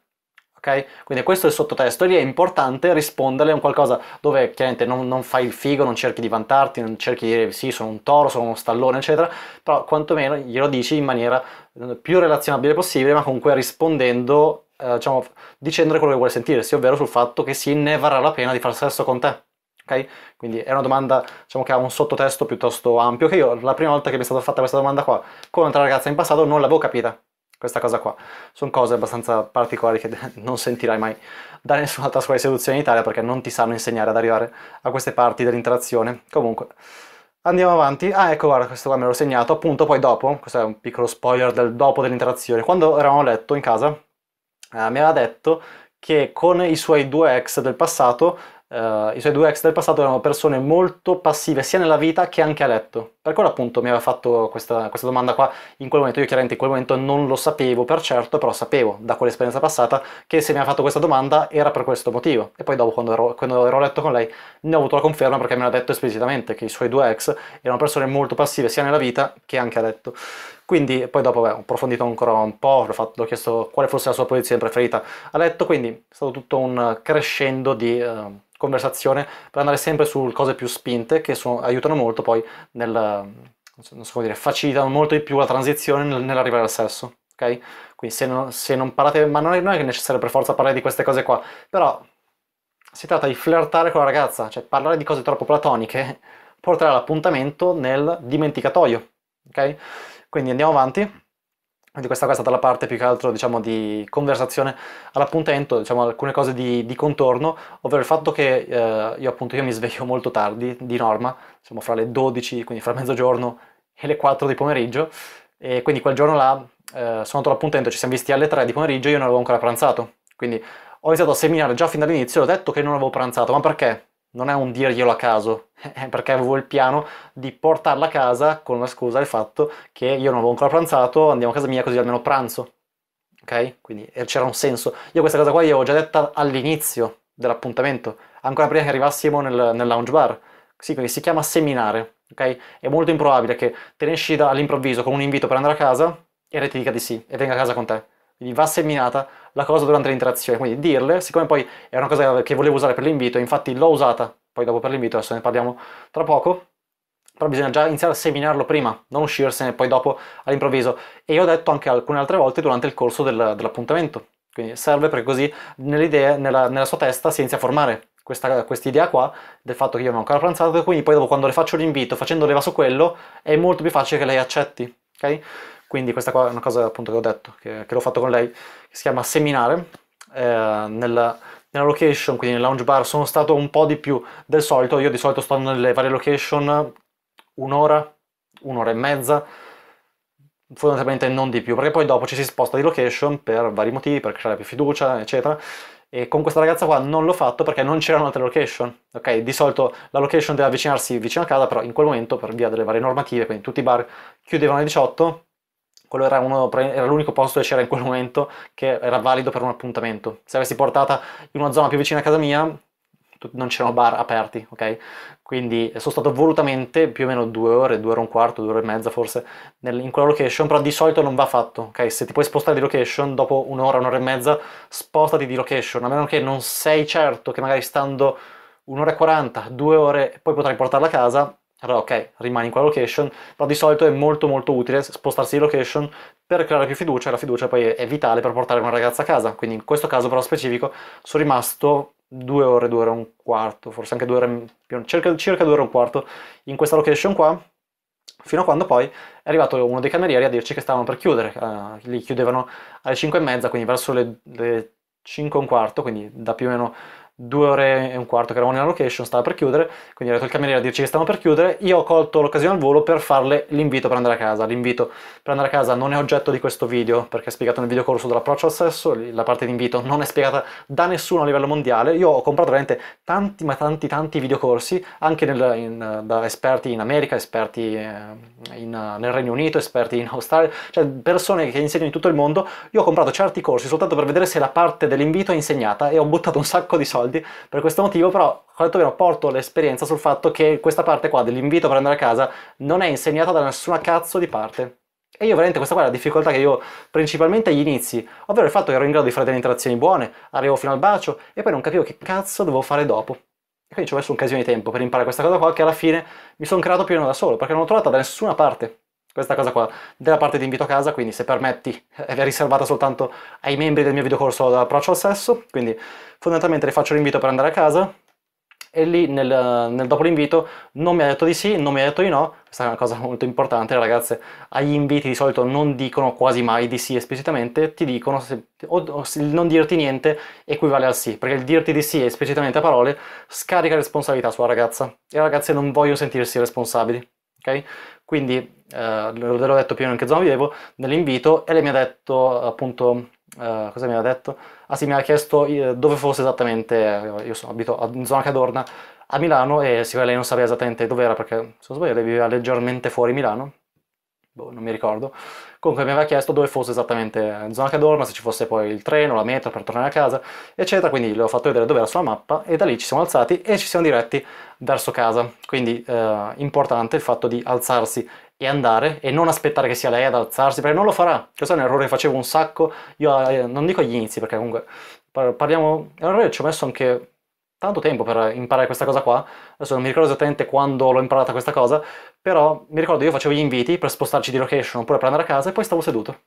ok? Quindi questo è il sottotesto e lì è importante rispondere a un qualcosa dove chiaramente non, non, fai il figo, non cerchi di vantarti, non cerchi di dire sì, sono un toro, sono uno stallone, eccetera, però quantomeno glielo dici in maniera eh, più relazionabile possibile, ma comunque rispondendo, eh, diciamo, dicendole quello che vuole sentirsi, ovvero sul fatto che sì, ne varrà la pena di far sesso con te. Okay? Quindi è una domanda diciamo, che ha un sottotesto piuttosto ampio, che io la prima volta che mi è stata fatta questa domanda qua con un'altra ragazza in passato non l'avevo capita questa cosa qua. Sono cose abbastanza particolari che non sentirai mai da nessun'altra scuola di seduzione in Italia perché non ti sanno insegnare ad arrivare a queste parti dell'interazione. Comunque, andiamo avanti. Ah, ecco, guarda, questo qua me l'ho segnato. Appunto, poi dopo, questo è un piccolo spoiler del dopo dell'interazione, quando eravamo a letto in casa, eh, mi aveva detto che con i suoi due ex del passato Uh, I suoi due ex del passato erano persone molto passive sia nella vita che anche a letto. Per quello appunto mi aveva fatto questa, questa, domanda qua in quel momento. Io chiaramente in quel momento non lo sapevo per certo, però sapevo da quell'esperienza passata che se mi ha fatto questa domanda era per questo motivo. E poi dopo quando ero, quando ero a letto con lei ne ho avuto la conferma perché mi ha detto esplicitamente che i suoi due ex erano persone molto passive sia nella vita che anche a letto. Quindi poi dopo beh, ho approfondito ancora un po', l'ho, fatto, l'ho, chiesto quale fosse la sua posizione preferita a letto, quindi è stato tutto un crescendo di... Uh, conversazione per andare sempre su cose più spinte che sono, aiutano molto poi nel, non so come dire, facilitano molto di più la transizione nell'arrivare al sesso, ok? Quindi se non, se non parlate, ma non è, non è necessario per forza parlare di queste cose qua, però si tratta di flirtare con la ragazza, cioè parlare di cose troppo platoniche porterà l'appuntamento nel dimenticatoio, ok? Quindi andiamo avanti. Quindi questa, è stata la parte più che altro diciamo, di conversazione all'appuntamento, diciamo, alcune cose di, di, contorno, ovvero il fatto che eh, io appunto io mi sveglio molto tardi, di norma, diciamo fra le 12, quindi fra mezzogiorno e le 4 di pomeriggio, e quindi quel giorno là eh, sono andato all'appuntamento, ci siamo visti alle 3 di pomeriggio e io non avevo ancora pranzato, quindi ho iniziato a seminare già fin dall'inizio, ho detto che non avevo pranzato, ma perché? Non è un dirglielo a caso, è perché avevo il piano di portarla a casa con la scusa del fatto che io non avevo ancora pranzato, andiamo a casa mia così almeno pranzo. Ok? Quindi c'era un senso. Io questa cosa qua io avevo già detta all'inizio dell'appuntamento, ancora prima che arrivassimo nel, nel lounge bar. Sì, quindi si chiama seminare, ok? È molto improbabile che te ne esci all'improvviso con un invito per andare a casa e lei ti dica di sì e venga a casa con te. Quindi va seminata la cosa durante l'interazione, quindi dirle, siccome poi è una cosa che volevo usare per l'invito, infatti l'ho usata poi dopo per l'invito, adesso ne parliamo tra poco, però bisogna già iniziare a seminarlo prima, non uscirsene poi dopo all'improvviso. E io ho detto anche alcune altre volte durante il corso del, dell'appuntamento, quindi serve perché così nell'idea, nella, nella sua testa si inizia a formare questa idea qua del fatto che io non ho ancora pranzato quindi poi dopo quando le faccio l'invito facendo leva su quello è molto più facile che lei accetti ok? Quindi questa qua è una cosa appunto che ho detto, che, che l'ho fatto con lei, che si chiama seminare. Eh, nella, nella location, quindi nel lounge bar, sono stato un po' di più del solito. Io di solito sto nelle varie location un'ora, un'ora e mezza, fondamentalmente non di più, perché poi dopo ci si sposta di location per vari motivi, per creare più fiducia, eccetera. E con questa ragazza qua non l'ho fatto perché non c'erano altre location, ok? Di solito la location deve avvicinarsi vicino a casa, però in quel momento, per via delle varie normative, quindi tutti i bar chiudevano alle 18, quello era, uno, era l'unico posto che c'era in quel momento che era valido per un appuntamento. Se avessi portata in una zona più vicina a casa mia, non c'erano bar aperti, ok? Quindi sono stato volutamente più o meno due ore, due ore e un quarto, due ore e mezza forse nel, in quella location, però di solito non va fatto, ok? Se ti puoi spostare di location, dopo un'ora, un'ora e mezza, spostati di location, a meno che non sei certo che magari stando un'ora e quaranta, due ore, poi potrai portarla a casa, allora ok, rimani in quella location, però di solito è molto molto utile spostarsi di location per creare più fiducia e la fiducia poi è vitale per portare una ragazza a casa, quindi in questo caso però specifico sono rimasto due ore, due ore e un quarto, forse anche due ore, circa, circa due ore e un quarto in questa location qua, fino a quando poi è arrivato uno dei camerieri a dirci che stavano per chiudere, uh, li chiudevano alle 5 e mezza, quindi verso le, le 5 e un quarto, quindi da più o meno due ore e un quarto che eravamo nella location, stava per chiudere, quindi è arrivato il cameriere a dirci che stavano per chiudere, io ho colto l'occasione al volo per farle l'invito per andare a casa. L'invito per andare a casa non è oggetto di questo video, perché è spiegato nel video corso dell'approccio al sesso, la parte di invito non è spiegata da nessuno a livello mondiale, io ho comprato veramente tanti ma tanti tanti videocorsi, anche nel, in, da esperti in America, esperti eh, in, nel Regno Unito, esperti in Australia, cioè persone che insegnano in tutto il mondo, io ho comprato certi corsi soltanto per vedere se la parte dell'invito è insegnata e ho buttato un sacco di soldi soldi per questo motivo, però detto vero porto l'esperienza sul fatto che questa parte qua dell'invito per andare a casa non è insegnata da nessuna cazzo di parte. E io veramente questa qua è la difficoltà che io principalmente agli inizi, ovvero il fatto che ero in grado di fare delle interazioni buone, arrivo fino al bacio e poi non capivo che cazzo dovevo fare dopo. E quindi ci ho messo un casino di tempo per imparare questa cosa qua che alla fine mi sono creato più o meno da solo, perché non l'ho trovata da nessuna parte questa cosa qua della parte di invito a casa, quindi se permetti è riservata soltanto ai membri del mio videocorso dell'approccio al sesso, quindi fondamentalmente le faccio l'invito per andare a casa e lì nel, nel, dopo l'invito non mi ha detto di sì, non mi ha detto di no, questa è una cosa molto importante, le ragazze agli inviti di solito non dicono quasi mai di sì esplicitamente, ti dicono se, o, o, il non dirti niente equivale al sì, perché il dirti di sì esplicitamente a parole scarica responsabilità sulla ragazza e le ragazze non vogliono sentirsi responsabili, ok? Quindi eh, l'ho detto più o meno in che zona vivevo, nell'invito e lei mi ha detto appunto, eh, cosa mi ha detto? Ah sì, mi ha chiesto eh, dove fosse esattamente, io sono abito in zona Cadorna a Milano e siccome lei non sapeva esattamente dove era perché se non sbaglio lei viveva leggermente fuori Milano, boh, non mi ricordo. Comunque mi aveva chiesto dove fosse esattamente in zona Cadorna, se ci fosse poi il treno, la metro per tornare a casa, eccetera. Quindi le ho fatto vedere dove era sulla mappa e da lì ci siamo alzati e ci siamo diretti verso casa. Quindi eh, importante il fatto di alzarsi e andare e non aspettare che sia lei ad alzarsi, perché non lo farà. Questo è un errore che facevo un sacco. Io eh, non dico agli inizi, perché comunque parliamo. È un errore che ci ho messo anche tanto tempo per imparare questa cosa qua. Adesso non mi ricordo esattamente quando l'ho imparata questa cosa, però mi ricordo io facevo gli inviti per spostarci di location oppure per andare a casa e poi stavo seduto.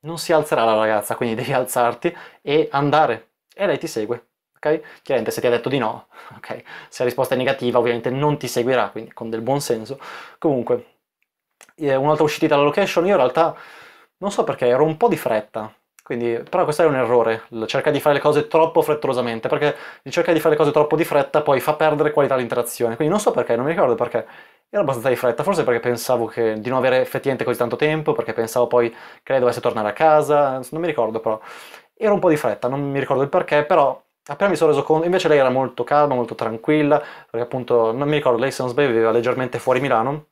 Non si alzerà la ragazza, quindi devi alzarti e andare. E lei ti segue. Ok? Chiaramente se ti ha detto di no, ok? Se la risposta è negativa, ovviamente non ti seguirà, quindi con del buon senso. Comunque, un'altra uscita dalla location, io in realtà non so perché ero un po' di fretta, quindi, però questo è un errore, cerca di fare le cose troppo frettolosamente, perché cercare di fare le cose troppo di fretta poi fa perdere qualità all'interazione. Quindi non so perché, non mi ricordo perché. Ero abbastanza di fretta, forse perché pensavo che, di non avere effettivamente così tanto tempo, perché pensavo poi che lei dovesse tornare a casa, non mi ricordo però. Ero un po' di fretta, non mi ricordo il perché, però appena mi sono reso conto, invece lei era molto calma, molto tranquilla, perché appunto, non mi ricordo, lei se non sbaglio viveva leggermente fuori Milano,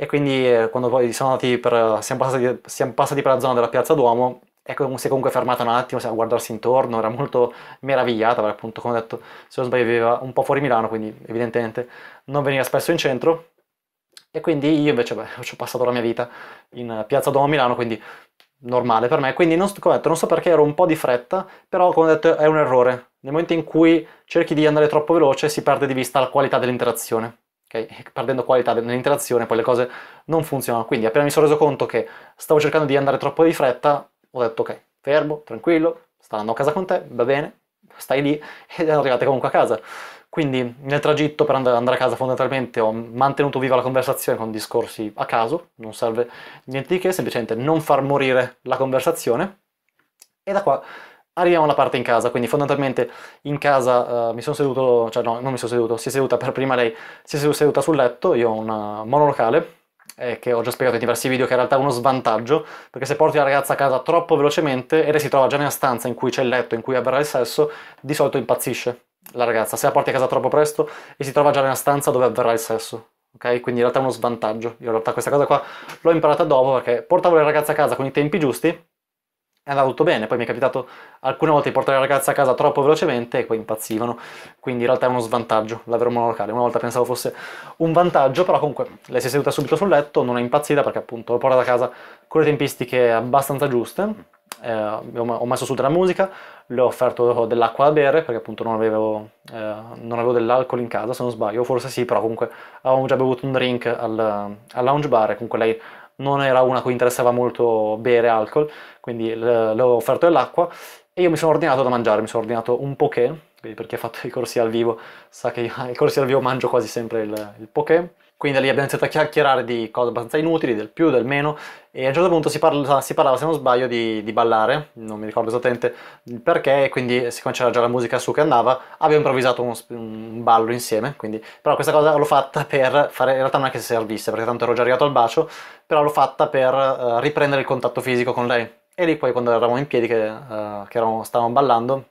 e quindi eh, quando poi siamo per, siamo passati, siamo passati per la zona della piazza Duomo, ecco, si è comunque fermata un attimo, a guardarsi intorno, era molto meravigliata, perché appunto, come ho detto, se non sbaglio viveva un po' fuori Milano, quindi evidentemente non veniva spesso in centro, e quindi io invece, beh, ho passato la mia vita in piazza Duomo Milano, quindi normale per me, quindi non, come detto, non so perché ero un po' di fretta, però come ho detto è un errore, nel momento in cui cerchi di andare troppo veloce si perde di vista la qualità dell'interazione. Okay? Perdendo qualità nell'interazione poi le cose non funzionano. Quindi appena mi sono reso conto che stavo cercando di andare troppo di fretta, ho detto ok, fermo, tranquillo, sto andando a casa con te, va bene, stai lì ed arrivate comunque a casa. Quindi nel tragitto per andare a casa fondamentalmente ho mantenuto viva la conversazione con discorsi a caso, non serve niente di che, semplicemente non far morire la conversazione. E da qua Arriviamo alla parte in casa, quindi fondamentalmente in casa uh, mi sono seduto, cioè no, non mi sono seduto, si è seduta per prima lei, si è seduta sul letto, io ho un monolocale, eh, che ho già spiegato in diversi video che in realtà è uno svantaggio, perché se porti la ragazza a casa troppo velocemente e lei si trova già nella stanza in cui c'è il letto, in cui avverrà il sesso, di solito impazzisce la ragazza, se la porti a casa troppo presto e si trova già nella stanza dove avverrà il sesso, ok? Quindi in realtà è uno svantaggio. Io in realtà questa cosa qua l'ho imparata dopo perché portavo le ragazze a casa con i tempi giusti è andato tutto bene, poi mi è capitato alcune volte di portare le ragazze a casa troppo velocemente e poi impazzivano, quindi in realtà è uno svantaggio l'avere un monolocale, una volta pensavo fosse un vantaggio, però comunque lei si è seduta subito sul letto, non è impazzita perché appunto l'ho portata a casa con le tempistiche abbastanza giuste, eh, ho messo su della musica, le ho offerto dell'acqua da bere perché appunto non avevo, eh, non avevo dell'alcol in casa se non sbaglio, forse sì, però comunque avevamo già bevuto un drink al, al lounge bar e comunque lei non era una a cui interessava molto bere alcol, quindi le, ho offerto dell'acqua e io mi sono ordinato da mangiare, mi sono ordinato un poké, per chi ha fatto i corsi al vivo sa che ai corsi al vivo mangio quasi sempre il, il poké, quindi lì abbiamo iniziato a chiacchierare di cose abbastanza inutili, del più, del meno, e a un certo punto si, parla, si parlava, se non sbaglio, di, di, ballare, non mi ricordo esattamente il perché, e quindi siccome c'era già la musica su che andava, abbiamo improvvisato un, un, ballo insieme, quindi, però questa cosa l'ho fatta per fare, in realtà non è che servisse, perché tanto ero già arrivato al bacio, però l'ho fatta per uh, riprendere il contatto fisico con lei. E lì poi quando eravamo in piedi, che, uh, che eravamo, stavamo ballando,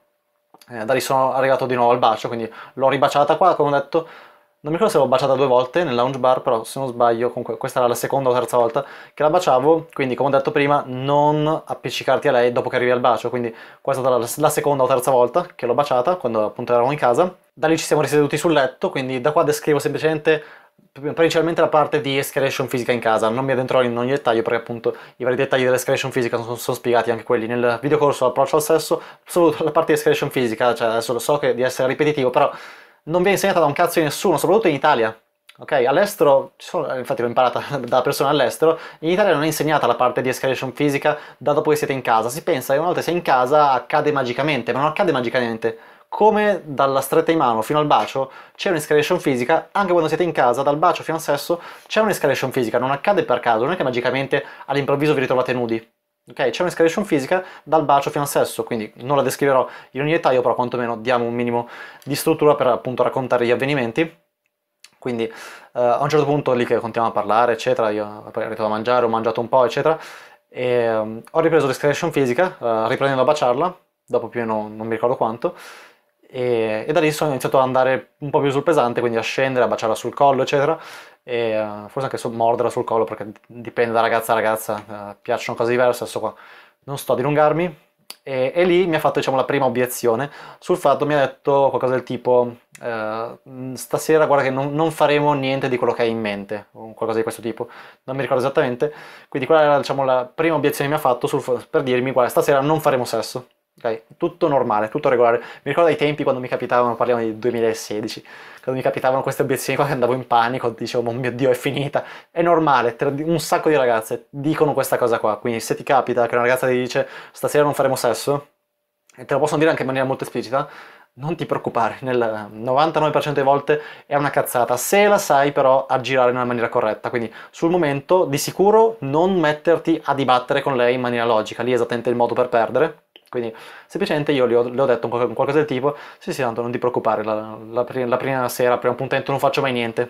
eh, da lì sono arrivato di nuovo al bacio, quindi l'ho ribaciata qua, come ho detto, non mi ricordo se l'ho baciata due volte nel lounge bar, però se non sbaglio, comunque questa era la seconda o terza volta che la baciavo, quindi come ho detto prima, non appiccicarti a lei dopo che arrivi al bacio, quindi questa è stata la seconda o terza volta che l'ho baciata, quando appunto eravamo in casa. Da lì ci siamo riseduti sul letto, quindi da qua descrivo semplicemente principalmente la parte di escalation fisica in casa, non mi addentro in ogni dettaglio perché appunto i vari dettagli dell'escalation fisica sono, sono, spiegati anche quelli. Nel videocorso Approccio al sesso, soprattutto la parte di escalation fisica, cioè adesso lo so che di essere ripetitivo, però non viene insegnata da un cazzo di nessuno, soprattutto in Italia. Ok, all'estero, infatti l'ho imparata da persone all'estero, in Italia non è insegnata la parte di escalation fisica da dopo che siete in casa. Si pensa che una volta sei in casa accade magicamente, ma non accade magicamente. Come dalla stretta in mano fino al bacio c'è un'escalation fisica, anche quando siete in casa, dal bacio fino al sesso c'è un'escalation fisica, non accade per caso, non è che magicamente all'improvviso vi ritrovate nudi. Ok, c'è un'escalation fisica dal bacio fino al sesso, quindi non la descriverò in ogni dettaglio, però quantomeno diamo un minimo di struttura per appunto raccontare gli avvenimenti. Quindi eh, a un certo punto lì che continuiamo a parlare, eccetera, io poi ero arrivato a mangiare, ho mangiato un po', eccetera, e um, ho ripreso l'escalation fisica, uh, riprendendo a baciarla, dopo più o meno non mi ricordo quanto, e, e, da lì sono iniziato ad andare un po' più sul pesante, quindi a scendere, a baciarla sul collo, eccetera, e uh, forse anche su, morderla sul collo, perché dipende da ragazza a ragazza, uh, piacciono cose diverse, adesso qua non sto a dilungarmi, e, e, lì mi ha fatto diciamo, la prima obiezione sul fatto, mi ha detto qualcosa del tipo uh, stasera guarda che non, non, faremo niente di quello che hai in mente o qualcosa di questo tipo, non mi ricordo esattamente, quindi quella era diciamo, la prima obiezione che mi ha fatto sul, per dirmi guarda stasera non faremo sesso Ok, tutto normale, tutto regolare. Mi ricordo ai tempi quando mi capitavano, parliamo di 2016, quando mi capitavano queste obiezioni qua che andavo in panico, dicevo, oh mio Dio, è finita. È normale, un sacco di ragazze dicono questa cosa qua, quindi se ti capita che una ragazza ti dice stasera non faremo sesso, e te lo possono dire anche in maniera molto esplicita, non ti preoccupare, nel 99% delle volte è una cazzata, se la sai però aggirare una maniera corretta, quindi sul momento di sicuro non metterti a dibattere con lei in maniera logica, lì è esattamente il modo per perdere, quindi semplicemente io le ho, le ho detto qualcosa del tipo, sì sì, tanto non ti preoccupare, la, la, la prima sera, il primo appuntamento non faccio mai niente,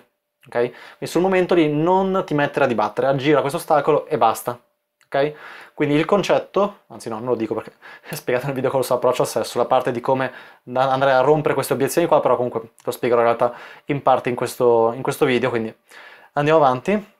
ok? Quindi sul momento lì non ti mettere a dibattere, aggira questo ostacolo e basta, ok? Quindi il concetto, anzi no, non lo dico perché è spiegato nel video corso approccio al sesso, la parte di come andare a rompere queste obiezioni qua, però comunque lo spiegherò in realtà in parte in questo, in questo video, quindi andiamo avanti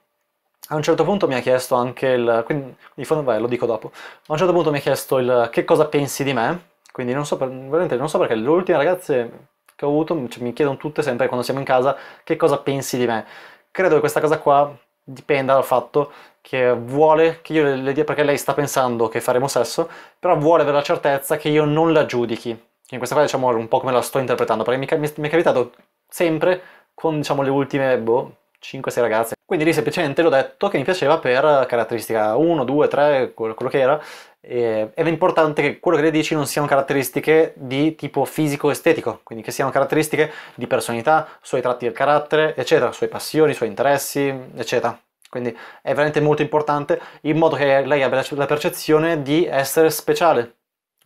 a un certo punto mi ha chiesto anche il... quindi di fondo, beh, lo dico dopo. A un certo punto mi ha chiesto il che cosa pensi di me, quindi non so, per, veramente non so perché le ultime ragazze che ho avuto cioè, mi chiedono tutte sempre quando siamo in casa che cosa pensi di me. Credo che questa cosa qua dipenda dal fatto che vuole che io le dia perché lei sta pensando che faremo sesso, però vuole avere la certezza che io non la giudichi. In questa cosa diciamo un po' come la sto interpretando, perché mi, mi, mi è capitato sempre con diciamo le ultime, boh, 5-6 ragazze. Quindi lì semplicemente l'ho detto che mi piaceva per caratteristica 1, 2, 3, quello, che era, ed è importante che quello che le dici non siano caratteristiche di tipo fisico-estetico, quindi che siano caratteristiche di personalità, suoi tratti del carattere, eccetera, suoi passioni, suoi interessi, eccetera. Quindi è veramente molto importante in modo che lei abbia la percezione di essere speciale,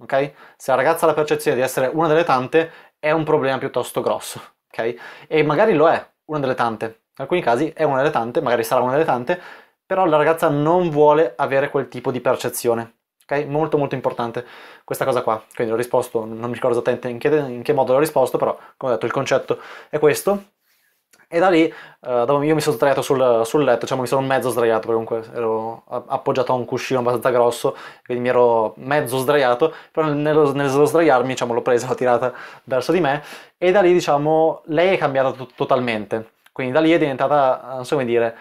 ok? Se la ragazza ha la percezione di essere una delle tante è un problema piuttosto grosso, ok? E magari lo è, una delle tante, in alcuni casi è una delle tante, magari sarà una delle tante, però la ragazza non vuole avere quel tipo di percezione. Ok? Molto molto importante questa cosa qua. Quindi ho risposto, non mi ricordo esattamente in che, in che modo l'ho risposto, però come ho detto il concetto è questo. E da lì, eh, io mi sono sdraiato sul, sul, letto, diciamo mi sono mezzo sdraiato, comunque ero appoggiato a un cuscino abbastanza grosso, quindi mi ero mezzo sdraiato, però nello, nello sdraiarmi, diciamo, l'ho presa, l'ho tirata verso di me, e da lì, diciamo, lei è cambiata totalmente. Quindi da lì è diventata, non so come dire,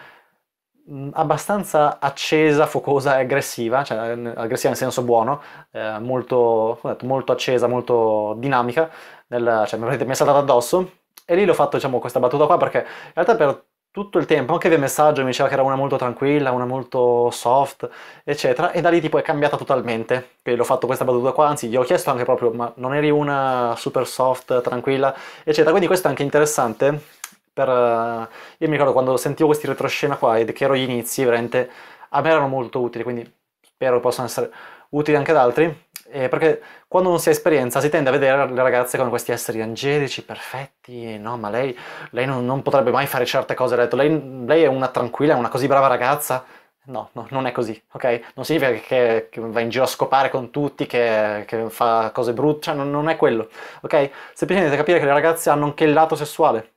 abbastanza accesa, focosa e aggressiva, cioè aggressiva nel senso buono, eh, molto, detto, molto, accesa, molto dinamica, nel, cioè mi è saltata addosso e lì l'ho fatto diciamo questa battuta qua perché in realtà per tutto il tempo, anche via messaggio mi diceva che era una molto tranquilla, una molto soft, eccetera, e da lì tipo è cambiata totalmente. Quindi l'ho fatto questa battuta qua, anzi gli ho chiesto anche proprio, ma non eri una super soft, tranquilla, eccetera. Quindi questo è anche interessante per... Uh, io mi ricordo quando sentivo questi retroscena qua ed che ero agli inizi, veramente a me erano molto utili, quindi spero possano essere utili anche ad altri, eh, perché quando non si ha esperienza si tende a vedere le ragazze come questi esseri angelici, perfetti, no, ma lei, lei non, non, potrebbe mai fare certe cose, detto, lei, lei, è una tranquilla, è una così brava ragazza, no, no, non è così, ok? Non significa che, che, va in giro a scopare con tutti, che, che fa cose brutte, cioè non, non, è quello, ok? Semplicemente capire che le ragazze hanno anche il lato sessuale,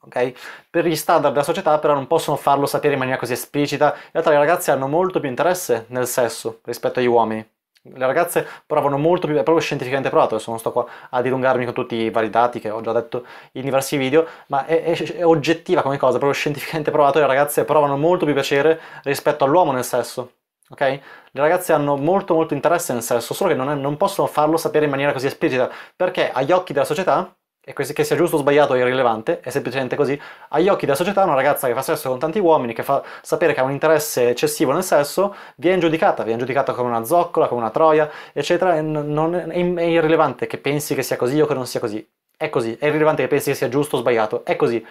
ok? Per gli standard della società però non possono farlo sapere in maniera così esplicita, in realtà le ragazze hanno molto più interesse nel sesso rispetto agli uomini. Le ragazze provano molto più, è proprio scientificamente provato, adesso non sto qua a dilungarmi con tutti i vari dati che ho già detto in diversi video, ma è, è, è oggettiva come cosa, proprio scientificamente provato, le ragazze provano molto più piacere rispetto all'uomo nel sesso. Ok? Le ragazze hanno molto molto interesse nel sesso, solo che non, è, non possono farlo sapere in maniera così esplicita, perché agli occhi della società e che sia giusto o sbagliato è irrilevante, è semplicemente così. Agli occhi della società una ragazza che fa sesso con tanti uomini, che fa sapere che ha un interesse eccessivo nel sesso, viene giudicata, viene giudicata come una zoccola, come una troia, eccetera, è, è irrilevante che pensi che sia così o che non sia così. È così, è irrilevante che pensi che sia giusto o sbagliato, è così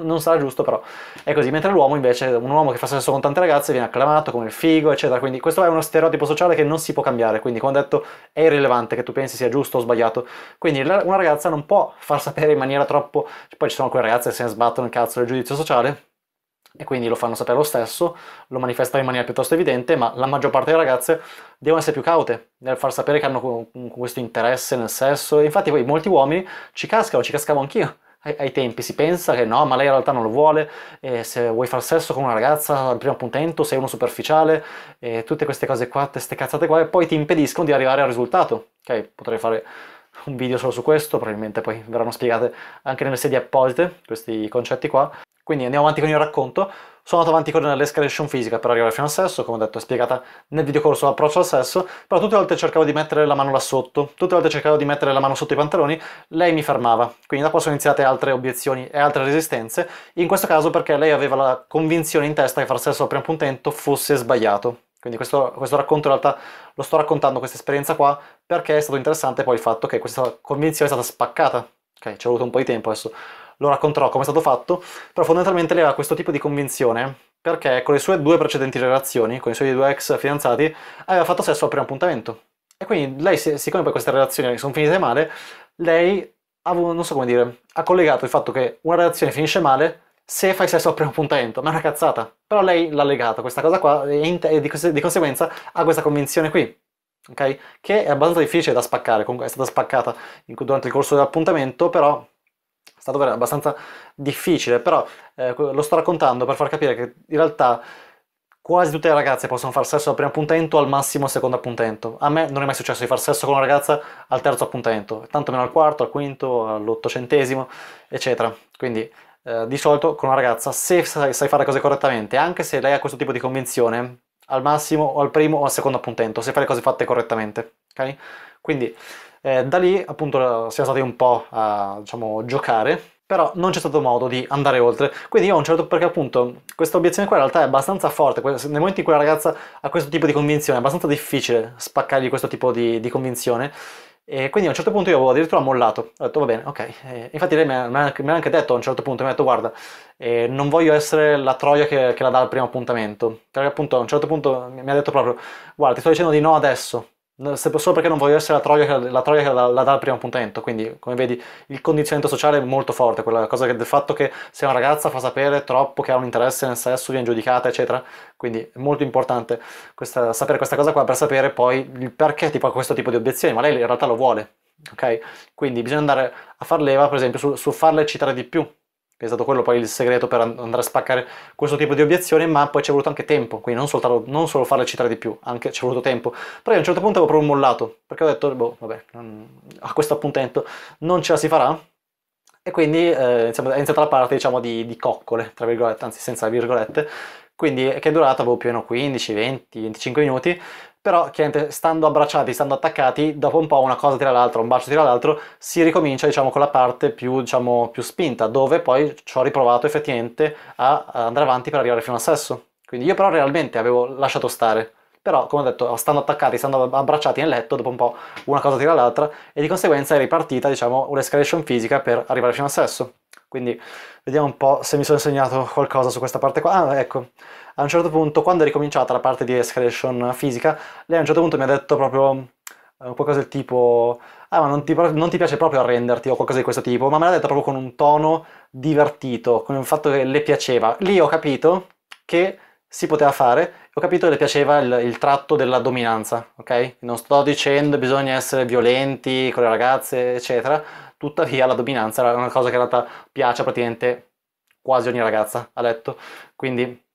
non sarà giusto però. È così, mentre l'uomo invece, un uomo che fa sesso con tante ragazze viene acclamato come il figo, eccetera, quindi questo è uno stereotipo sociale che non si può cambiare, quindi come ho detto è irrilevante che tu pensi sia giusto o sbagliato, quindi una ragazza non può far sapere in maniera troppo, poi ci sono quelle ragazze che se ne sbattono il cazzo del giudizio sociale, e quindi lo fanno sapere lo stesso, lo manifestano in maniera piuttosto evidente, ma la maggior parte delle ragazze devono essere più caute nel far sapere che hanno questo interesse nel sesso, infatti poi molti uomini ci cascano, ci cascavo anch'io, ai, ai, tempi si pensa che no, ma lei in realtà non lo vuole, e se vuoi far sesso con una ragazza al primo appuntamento sei uno superficiale, e tutte queste cose qua, queste cazzate qua, e poi ti impediscono di arrivare al risultato. Ok, potrei fare un video solo su questo, probabilmente poi verranno spiegate anche nelle sedie apposite questi concetti qua. Quindi andiamo avanti con il racconto. Sono andato avanti con l'escalation fisica per arrivare fino al sesso, come ho detto è spiegata nel video corso l'approccio al sesso, però tutte le volte cercavo di mettere la mano là sotto, tutte le volte cercavo di mettere la mano sotto i pantaloni, lei mi fermava, quindi dopo sono iniziate altre obiezioni e altre resistenze, in questo caso perché lei aveva la convinzione in testa che far sesso al primo appuntamento fosse sbagliato. Quindi questo, questo racconto in realtà lo sto raccontando questa esperienza qua perché è stato interessante poi il fatto che questa convinzione è stata spaccata. Ok, ci è voluto un po' di tempo adesso lo racconterò come è stato fatto, però fondamentalmente lei aveva questo tipo di convinzione perché con le sue due precedenti relazioni, con i suoi due ex fidanzati, aveva fatto sesso al primo appuntamento. E quindi lei, siccome poi queste relazioni sono finite male, lei ha, non so come dire, ha collegato il fatto che una relazione finisce male se fai sesso al primo appuntamento, ma è una cazzata. Però lei l'ha legata questa cosa qua e, e di, di conseguenza ha questa convinzione qui. ok? Che è abbastanza difficile da spaccare, comunque è stata spaccata durante il corso dell'appuntamento, però è stato abbastanza difficile, però eh, lo sto raccontando per far capire che in realtà quasi tutte le ragazze possono fare sesso al primo appuntamento al massimo al secondo appuntamento. A me non è mai successo di fare sesso con una ragazza al terzo appuntamento, tanto meno al quarto, al quinto, all'ottocentesimo, eccetera. Quindi eh, di solito con una ragazza, se sai, sai fare le cose correttamente, anche se lei ha questo tipo di convinzione, al massimo o al primo o al secondo appuntamento, se fai le cose fatte correttamente. Ok? Quindi eh, da lì appunto siamo stati un po' a diciamo, giocare, però non c'è stato modo di andare oltre. Quindi io ho un certo perché appunto questa obiezione qua in realtà è abbastanza forte, nel momento in cui la ragazza ha questo tipo di convinzione è abbastanza difficile spaccargli questo tipo di, di convinzione. E quindi a un certo punto io avevo addirittura mollato, ho detto va bene, ok. E infatti lei mi ha, mi ha, anche detto a un certo punto, mi ha detto guarda, eh, non voglio essere la troia che, che, la dà al primo appuntamento. Perché appunto a un certo punto mi ha detto proprio, guarda ti sto dicendo di no adesso, solo perché non voglio essere la troia che la, troia che la, la dà al primo appuntamento, quindi come vedi il condizionamento sociale è molto forte, quella cosa che del fatto che se una ragazza fa sapere troppo che ha un interesse nel sesso viene giudicata eccetera, quindi è molto importante questa, sapere questa cosa qua per sapere poi il perché tipo ha questo tipo di obiezioni, ma lei in realtà lo vuole, ok? Quindi bisogna andare a far leva per esempio su, su farla eccitare di più, è stato quello poi il segreto per andare a spaccare questo tipo di obiezioni, ma poi ci è voluto anche tempo, quindi non, soltanto, non solo farle citare di più, anche ci è voluto tempo. Però a un certo punto avevo proprio mollato, perché ho detto, boh, vabbè, a questo appuntamento non ce la si farà, e quindi eh, è iniziata la parte, diciamo, di, di coccole, tra virgolette, anzi senza virgolette, quindi che è durata boh, più o meno 15, 20, 25 minuti, però chiaramente stando abbracciati, stando attaccati, dopo un po' una cosa tira l'altra, un bacio tira l'altro, si ricomincia diciamo con la parte più, diciamo, più spinta, dove poi ci ho riprovato effettivamente a, andare avanti per arrivare fino al sesso. Quindi io però realmente avevo lasciato stare, però come ho detto, stando attaccati, stando abbracciati nel letto, dopo un po' una cosa tira l'altra e di conseguenza è ripartita diciamo un'escalation fisica per arrivare fino al sesso. Quindi vediamo un po' se mi sono insegnato qualcosa su questa parte qua. Ah, ecco, a un certo punto, quando è ricominciata la parte di escalation fisica, lei a un certo punto mi ha detto proprio eh, qualcosa del tipo ah ma non ti, non ti, piace proprio arrenderti o qualcosa di questo tipo, ma me l'ha detto proprio con un tono divertito, con il fatto che le piaceva. Lì ho capito che si poteva fare, ho capito che le piaceva il, il tratto della dominanza, ok? Non sto dicendo bisogna essere violenti con le ragazze, eccetera, tuttavia la dominanza era una cosa che in realtà piace praticamente quasi ogni ragazza a letto, quindi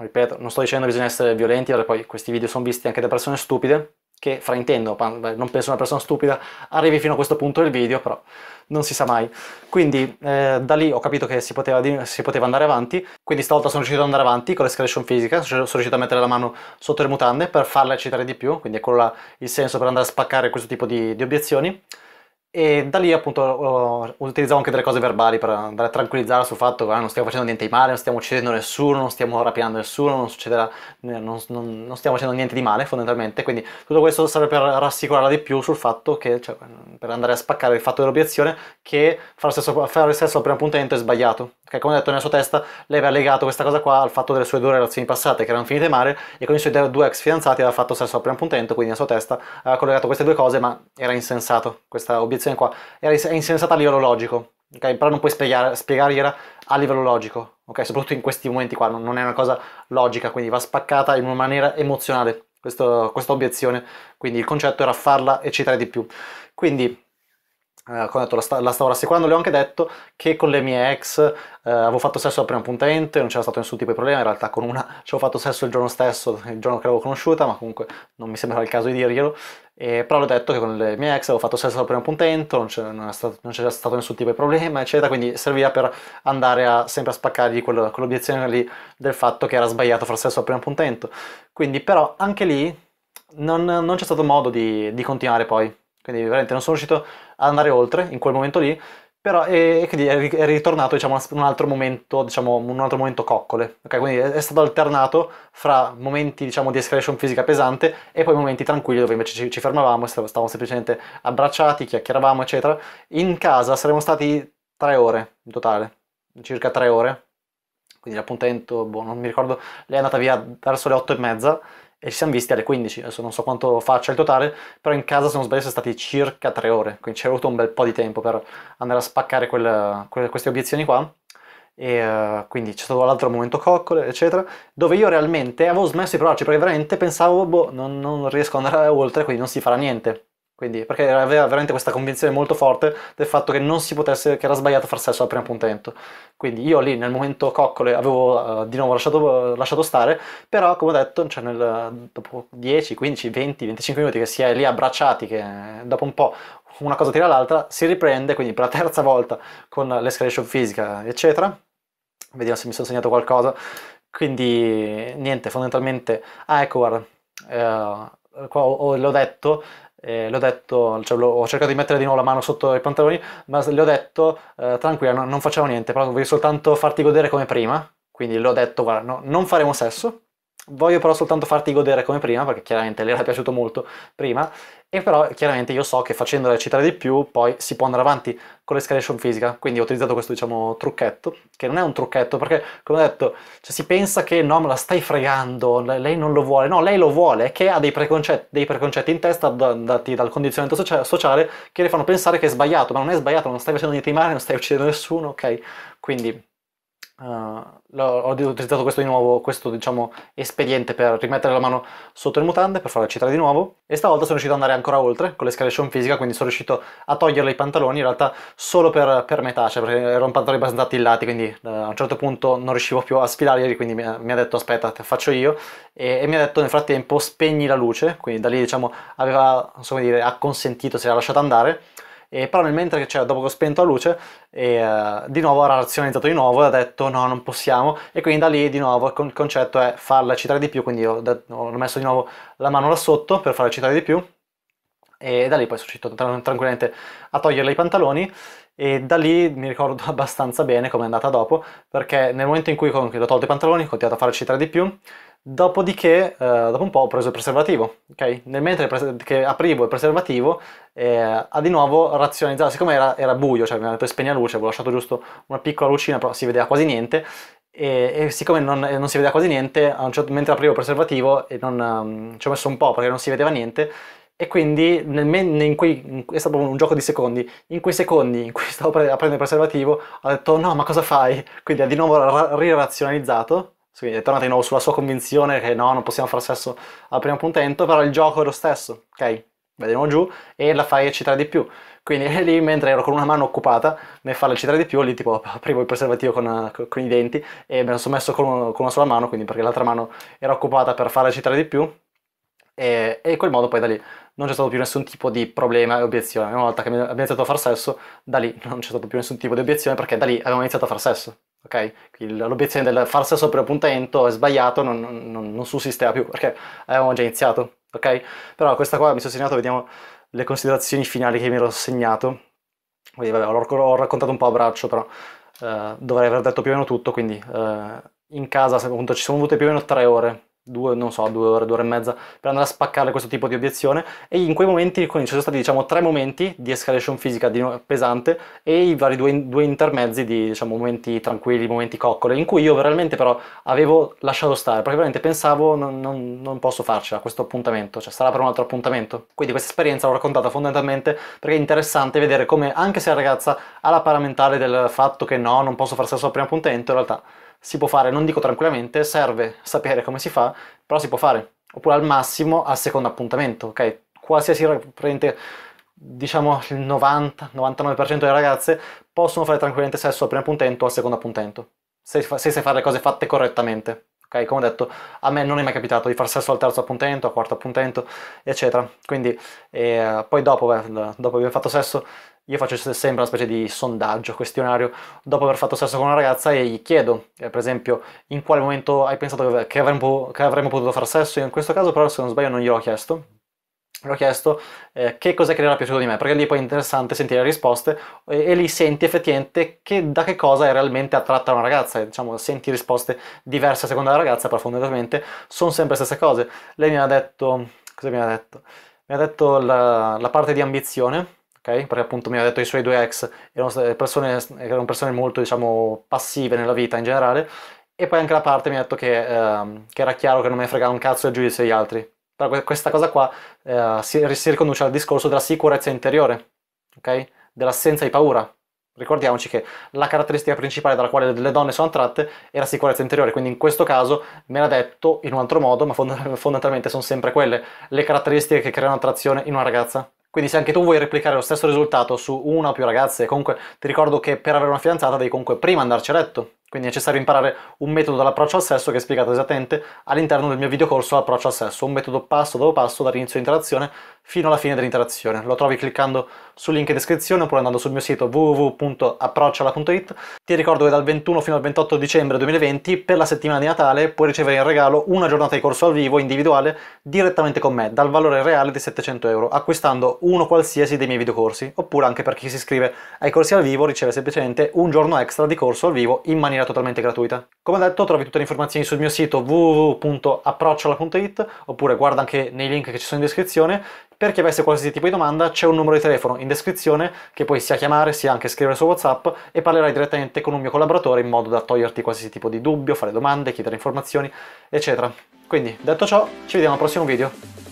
ripeto, non sto dicendo che bisogna essere violenti, perché poi questi video sono visti anche da persone stupide, che fraintendo, non penso una persona stupida arrivi fino a questo punto del video, però non si sa mai. Quindi eh, da lì ho capito che si poteva, si poteva, andare avanti, quindi stavolta sono riuscito ad andare avanti con l'escalation fisica, sono riuscito a mettere la mano sotto le mutande per farla eccitare di più, quindi è quello là il senso per andare a spaccare questo tipo di, di obiezioni. E da lì appunto utilizzavo anche delle cose verbali per andare a tranquillizzare sul fatto che ah, non stiamo facendo niente di male, non stiamo uccidendo nessuno, non stiamo rapinando nessuno, non succederà, non, non, non, stiamo facendo niente di male fondamentalmente, quindi tutto questo serve per rassicurarla di più sul fatto che, cioè, per andare a spaccare il fatto dell'obiezione che fare sesso, fare sesso al primo appuntamento è sbagliato, che come ho detto nella sua testa lei aveva legato questa cosa qua al fatto delle sue due relazioni passate che erano finite male e con i suoi due ex fidanzati aveva fatto sesso al primo appuntamento, quindi nella sua testa aveva collegato queste due cose ma era insensato questa obiezione qua è insensata a livello logico, ok? Però non puoi spiegare, spiegargliela a livello logico, ok? Soprattutto in questi momenti qua, non è una cosa logica, quindi va spaccata in una maniera emozionale questa obiezione, quindi il concetto era farla eccitare di più. Quindi eh, come detto, la, sta, la, stavo rassicurando, le ho anche detto che con le mie ex eh, avevo fatto sesso al primo appuntamento non c'era stato nessun tipo di problema, in realtà con una ci avevo fatto sesso il giorno stesso, il giorno che l'avevo conosciuta, ma comunque non mi sembrava il caso di dirglielo, e, però l'ho detto che con le mie ex avevo fatto sesso al primo appuntamento, non, non, stato, c'era stato nessun tipo di problema, eccetera, quindi serviva per andare a, sempre a spaccargli quello, quell'obiezione lì del fatto che era sbagliato fare sesso al primo appuntamento. Quindi però anche lì non, non c'è stato modo di, di continuare poi. Quindi veramente non sono riuscito andare oltre in quel momento lì, però e, quindi è ritornato diciamo, un altro momento, diciamo, un altro momento coccole, ok? Quindi è, stato alternato fra momenti diciamo, di escalation fisica pesante e poi momenti tranquilli dove invece ci, ci fermavamo, stavamo semplicemente abbracciati, chiacchieravamo eccetera. In casa saremmo stati tre ore in totale, circa tre ore, quindi l'appuntamento, boh, non mi ricordo, lei è andata via verso le otto e mezza e ci siamo visti alle 15, adesso non so quanto faccia il totale, però in casa se non sbaglio sono stati circa 3 ore, quindi ci è avuto un bel po' di tempo per andare a spaccare quel, quelle, queste obiezioni qua. E uh, quindi c'è stato l'altro momento coccole, eccetera, dove io realmente avevo smesso di provarci perché veramente pensavo, boh, non, non riesco ad andare oltre, quindi non si farà niente. Quindi, perché aveva veramente questa convinzione molto forte del fatto che non si potesse, che era sbagliato far sesso al primo appuntamento. Quindi io lì nel momento coccole avevo uh, di nuovo lasciato, lasciato, stare, però come ho detto, cioè nel, dopo 10, 15, 20, 25 minuti che si è lì abbracciati, che dopo un po' una cosa tira l'altra, si riprende, quindi per la terza volta con l'escalation fisica, eccetera. Vediamo se mi sono segnato qualcosa. Quindi niente, fondamentalmente... Ah, ecco, guarda, eh, l'ho detto, eh, l'ho detto, cioè, ho cercato di mettere di nuovo la mano sotto i pantaloni, ma le ho detto, eh, tranquilla, no, non facciamo niente, però voglio soltanto farti godere come prima, quindi le ho detto, guarda, no, non faremo sesso, Voglio però soltanto farti godere come prima, perché chiaramente le era piaciuto molto prima, e però chiaramente io so che facendola citare di più poi si può andare avanti con l'escalation fisica, quindi ho utilizzato questo diciamo trucchetto, che non è un trucchetto perché come ho detto, cioè, si pensa che no, me la stai fregando, lei non lo vuole, no, lei lo vuole, che ha dei preconcetti, dei preconcetti in testa dati dal condizionamento sociale che le fanno pensare che è sbagliato, ma non è sbagliato, non stai facendo niente di male, non stai uccidendo nessuno, ok? Quindi Uh, ho utilizzato questo di nuovo, questo diciamo espediente per rimettere la mano sotto le mutande, per farla citare di nuovo. E stavolta sono riuscito ad andare ancora oltre con l'escalation fisica, quindi sono riuscito a toglierle i pantaloni in realtà solo per, per metà, cioè perché erano pantaloni abbastanza attillati, quindi uh, a un certo punto non riuscivo più a sfilarli, quindi mi, mi ha detto aspetta, te faccio io. E, e, mi ha detto nel frattempo spegni la luce, quindi da lì diciamo aveva, non so come dire, acconsentito, si era lasciato andare e però nel mentre, cioè, dopo che ho spento la luce, e, uh, di nuovo ha razionalizzato di nuovo e ha detto no, non possiamo. E quindi da lì di nuovo il concetto è farla citare di più, quindi ho, ho messo di nuovo la mano là sotto per farla citare di più. E da lì poi sono riuscito tranquillamente a toglierle i pantaloni e da lì mi ricordo abbastanza bene come è andata dopo perché nel momento in cui ho tolto i pantaloni ho continuato a fare citare di più Dopodiché, eh, dopo un po' ho preso il preservativo, ok? Nel mentre che aprivo il preservativo, eh, ha di nuovo razionalizzato, siccome era, era buio, cioè mi ha detto spegni la luce, avevo lasciato giusto una piccola lucina, però si vedeva quasi niente, e, e siccome non, non, si vedeva quasi niente, certo, mentre aprivo il preservativo non, um, ci ho messo un po' perché non si vedeva niente, e quindi nel, in in, è stato un gioco di secondi, in quei secondi in cui stavo aprendo il preservativo ho detto no ma cosa fai? Quindi ha di nuovo ra- rirazionalizzato quindi è tornata di nuovo sulla sua convinzione che no, non possiamo fare sesso al primo appuntamento, però il gioco è lo stesso, ok? Vediamo giù e la fai eccitare di più. Quindi lì, mentre ero con una mano occupata nel farla eccitare di più, lì tipo aprivo il preservativo con, con i denti e me lo sono messo con, con, una sola mano, quindi perché l'altra mano era occupata per farla eccitare di più. E, e in quel modo poi da lì non c'è stato più nessun tipo di problema e obiezione. Una volta che abbiamo iniziato a far sesso, da lì non c'è stato più nessun tipo di obiezione perché da lì abbiamo iniziato a far sesso ok? L'obiezione del far sesso per appuntamento è sbagliato, non, non, non sussisteva più perché avevamo già iniziato, ok? Però questa qua mi sono segnato, vediamo le considerazioni finali che mi ero segnato. Quindi vabbè, ho, raccontato un po' a braccio, però eh, dovrei aver detto più o meno tutto, quindi eh, in casa appunto ci sono volute più o meno tre ore due, non so, due ore, due ore e mezza per andare a spaccare questo tipo di obiezione. E in quei momenti ci sono stati diciamo tre momenti di escalation fisica di, pesante e i vari due, due intermezzi di diciamo momenti tranquilli, momenti coccole in cui io veramente però avevo lasciato stare perché veramente pensavo non, non, non posso farcela questo appuntamento, cioè sarà per un altro appuntamento. Quindi questa esperienza l'ho raccontata fondamentalmente perché è interessante vedere come anche se la ragazza ha la paramentale del fatto che no, non posso far sesso al primo appuntamento in realtà si può fare, non dico tranquillamente, serve sapere come si fa, però si può fare. Oppure al massimo al secondo appuntamento, ok? Qualsiasi diciamo il 90-99% delle ragazze possono fare tranquillamente sesso al primo appuntamento o al secondo appuntamento, se, se sai fare le cose fatte correttamente. Ok, come ho detto, a me non è mai capitato di far sesso al terzo appuntamento, al quarto appuntamento, eccetera. Quindi, eh, poi dopo, beh, dopo aver fatto sesso, io faccio sempre una specie di sondaggio, questionario, dopo aver fatto sesso con una ragazza e gli chiedo, eh, per esempio, in quale momento hai pensato che avremmo, che avremmo potuto fare sesso, in questo caso però se non sbaglio non gliel'ho chiesto, gli ho chiesto eh, che cos'è che le era piaciuto di me, perché lì poi è interessante sentire le risposte e, e lì senti effettivamente che, da che cosa è realmente attratta una ragazza, e, diciamo, senti risposte diverse a seconda della ragazza, però fondamentalmente sono sempre le stesse cose. Lei mi ha detto, cosa mi ha detto? Mi ha detto la, la parte di ambizione, ok? Perché appunto mi ha detto che i suoi due ex erano persone, erano persone molto, diciamo, passive nella vita in generale, e poi anche la parte mi ha detto che, eh, che era chiaro che non mi fregava un cazzo del giudizio degli altri. Però questa cosa qua eh, si, si, riconduce al discorso della sicurezza interiore, ok? Dell'assenza di paura. Ricordiamoci che la caratteristica principale dalla quale le donne sono attratte è la sicurezza interiore, quindi in questo caso me l'ha detto in un altro modo, ma fondamentalmente sono sempre quelle le caratteristiche che creano attrazione in una ragazza. Quindi se anche tu vuoi replicare lo stesso risultato su una o più ragazze, comunque ti ricordo che per avere una fidanzata devi comunque prima andarci a letto, quindi è necessario imparare un metodo dell'approccio al sesso che è spiegato esattamente all'interno del mio videocorso Approccio al sesso, un metodo passo dopo passo dall'inizio dell'interazione fino alla fine dell'interazione. Lo trovi cliccando sul link in descrizione oppure andando sul mio sito www.approcciala.it. Ti ricordo che dal 21 fino al 28 dicembre 2020 per la settimana di Natale puoi ricevere in regalo una giornata di corso al vivo individuale direttamente con me dal valore reale di 700 euro acquistando uno qualsiasi dei miei videocorsi oppure anche per chi si iscrive ai corsi al vivo riceve semplicemente un giorno extra di corso al vivo in maniera totalmente gratuita. Come detto trovi tutte le informazioni sul mio sito www.approcciala.it oppure guarda anche nei link che ci sono in descrizione per chi avesse qualsiasi tipo di domanda c'è un numero di telefono in descrizione che puoi sia chiamare sia anche scrivere su WhatsApp e parlerai direttamente con un mio collaboratore in modo da toglierti qualsiasi tipo di dubbio, fare domande, chiedere informazioni, eccetera. Quindi, detto ciò, ci vediamo al prossimo video.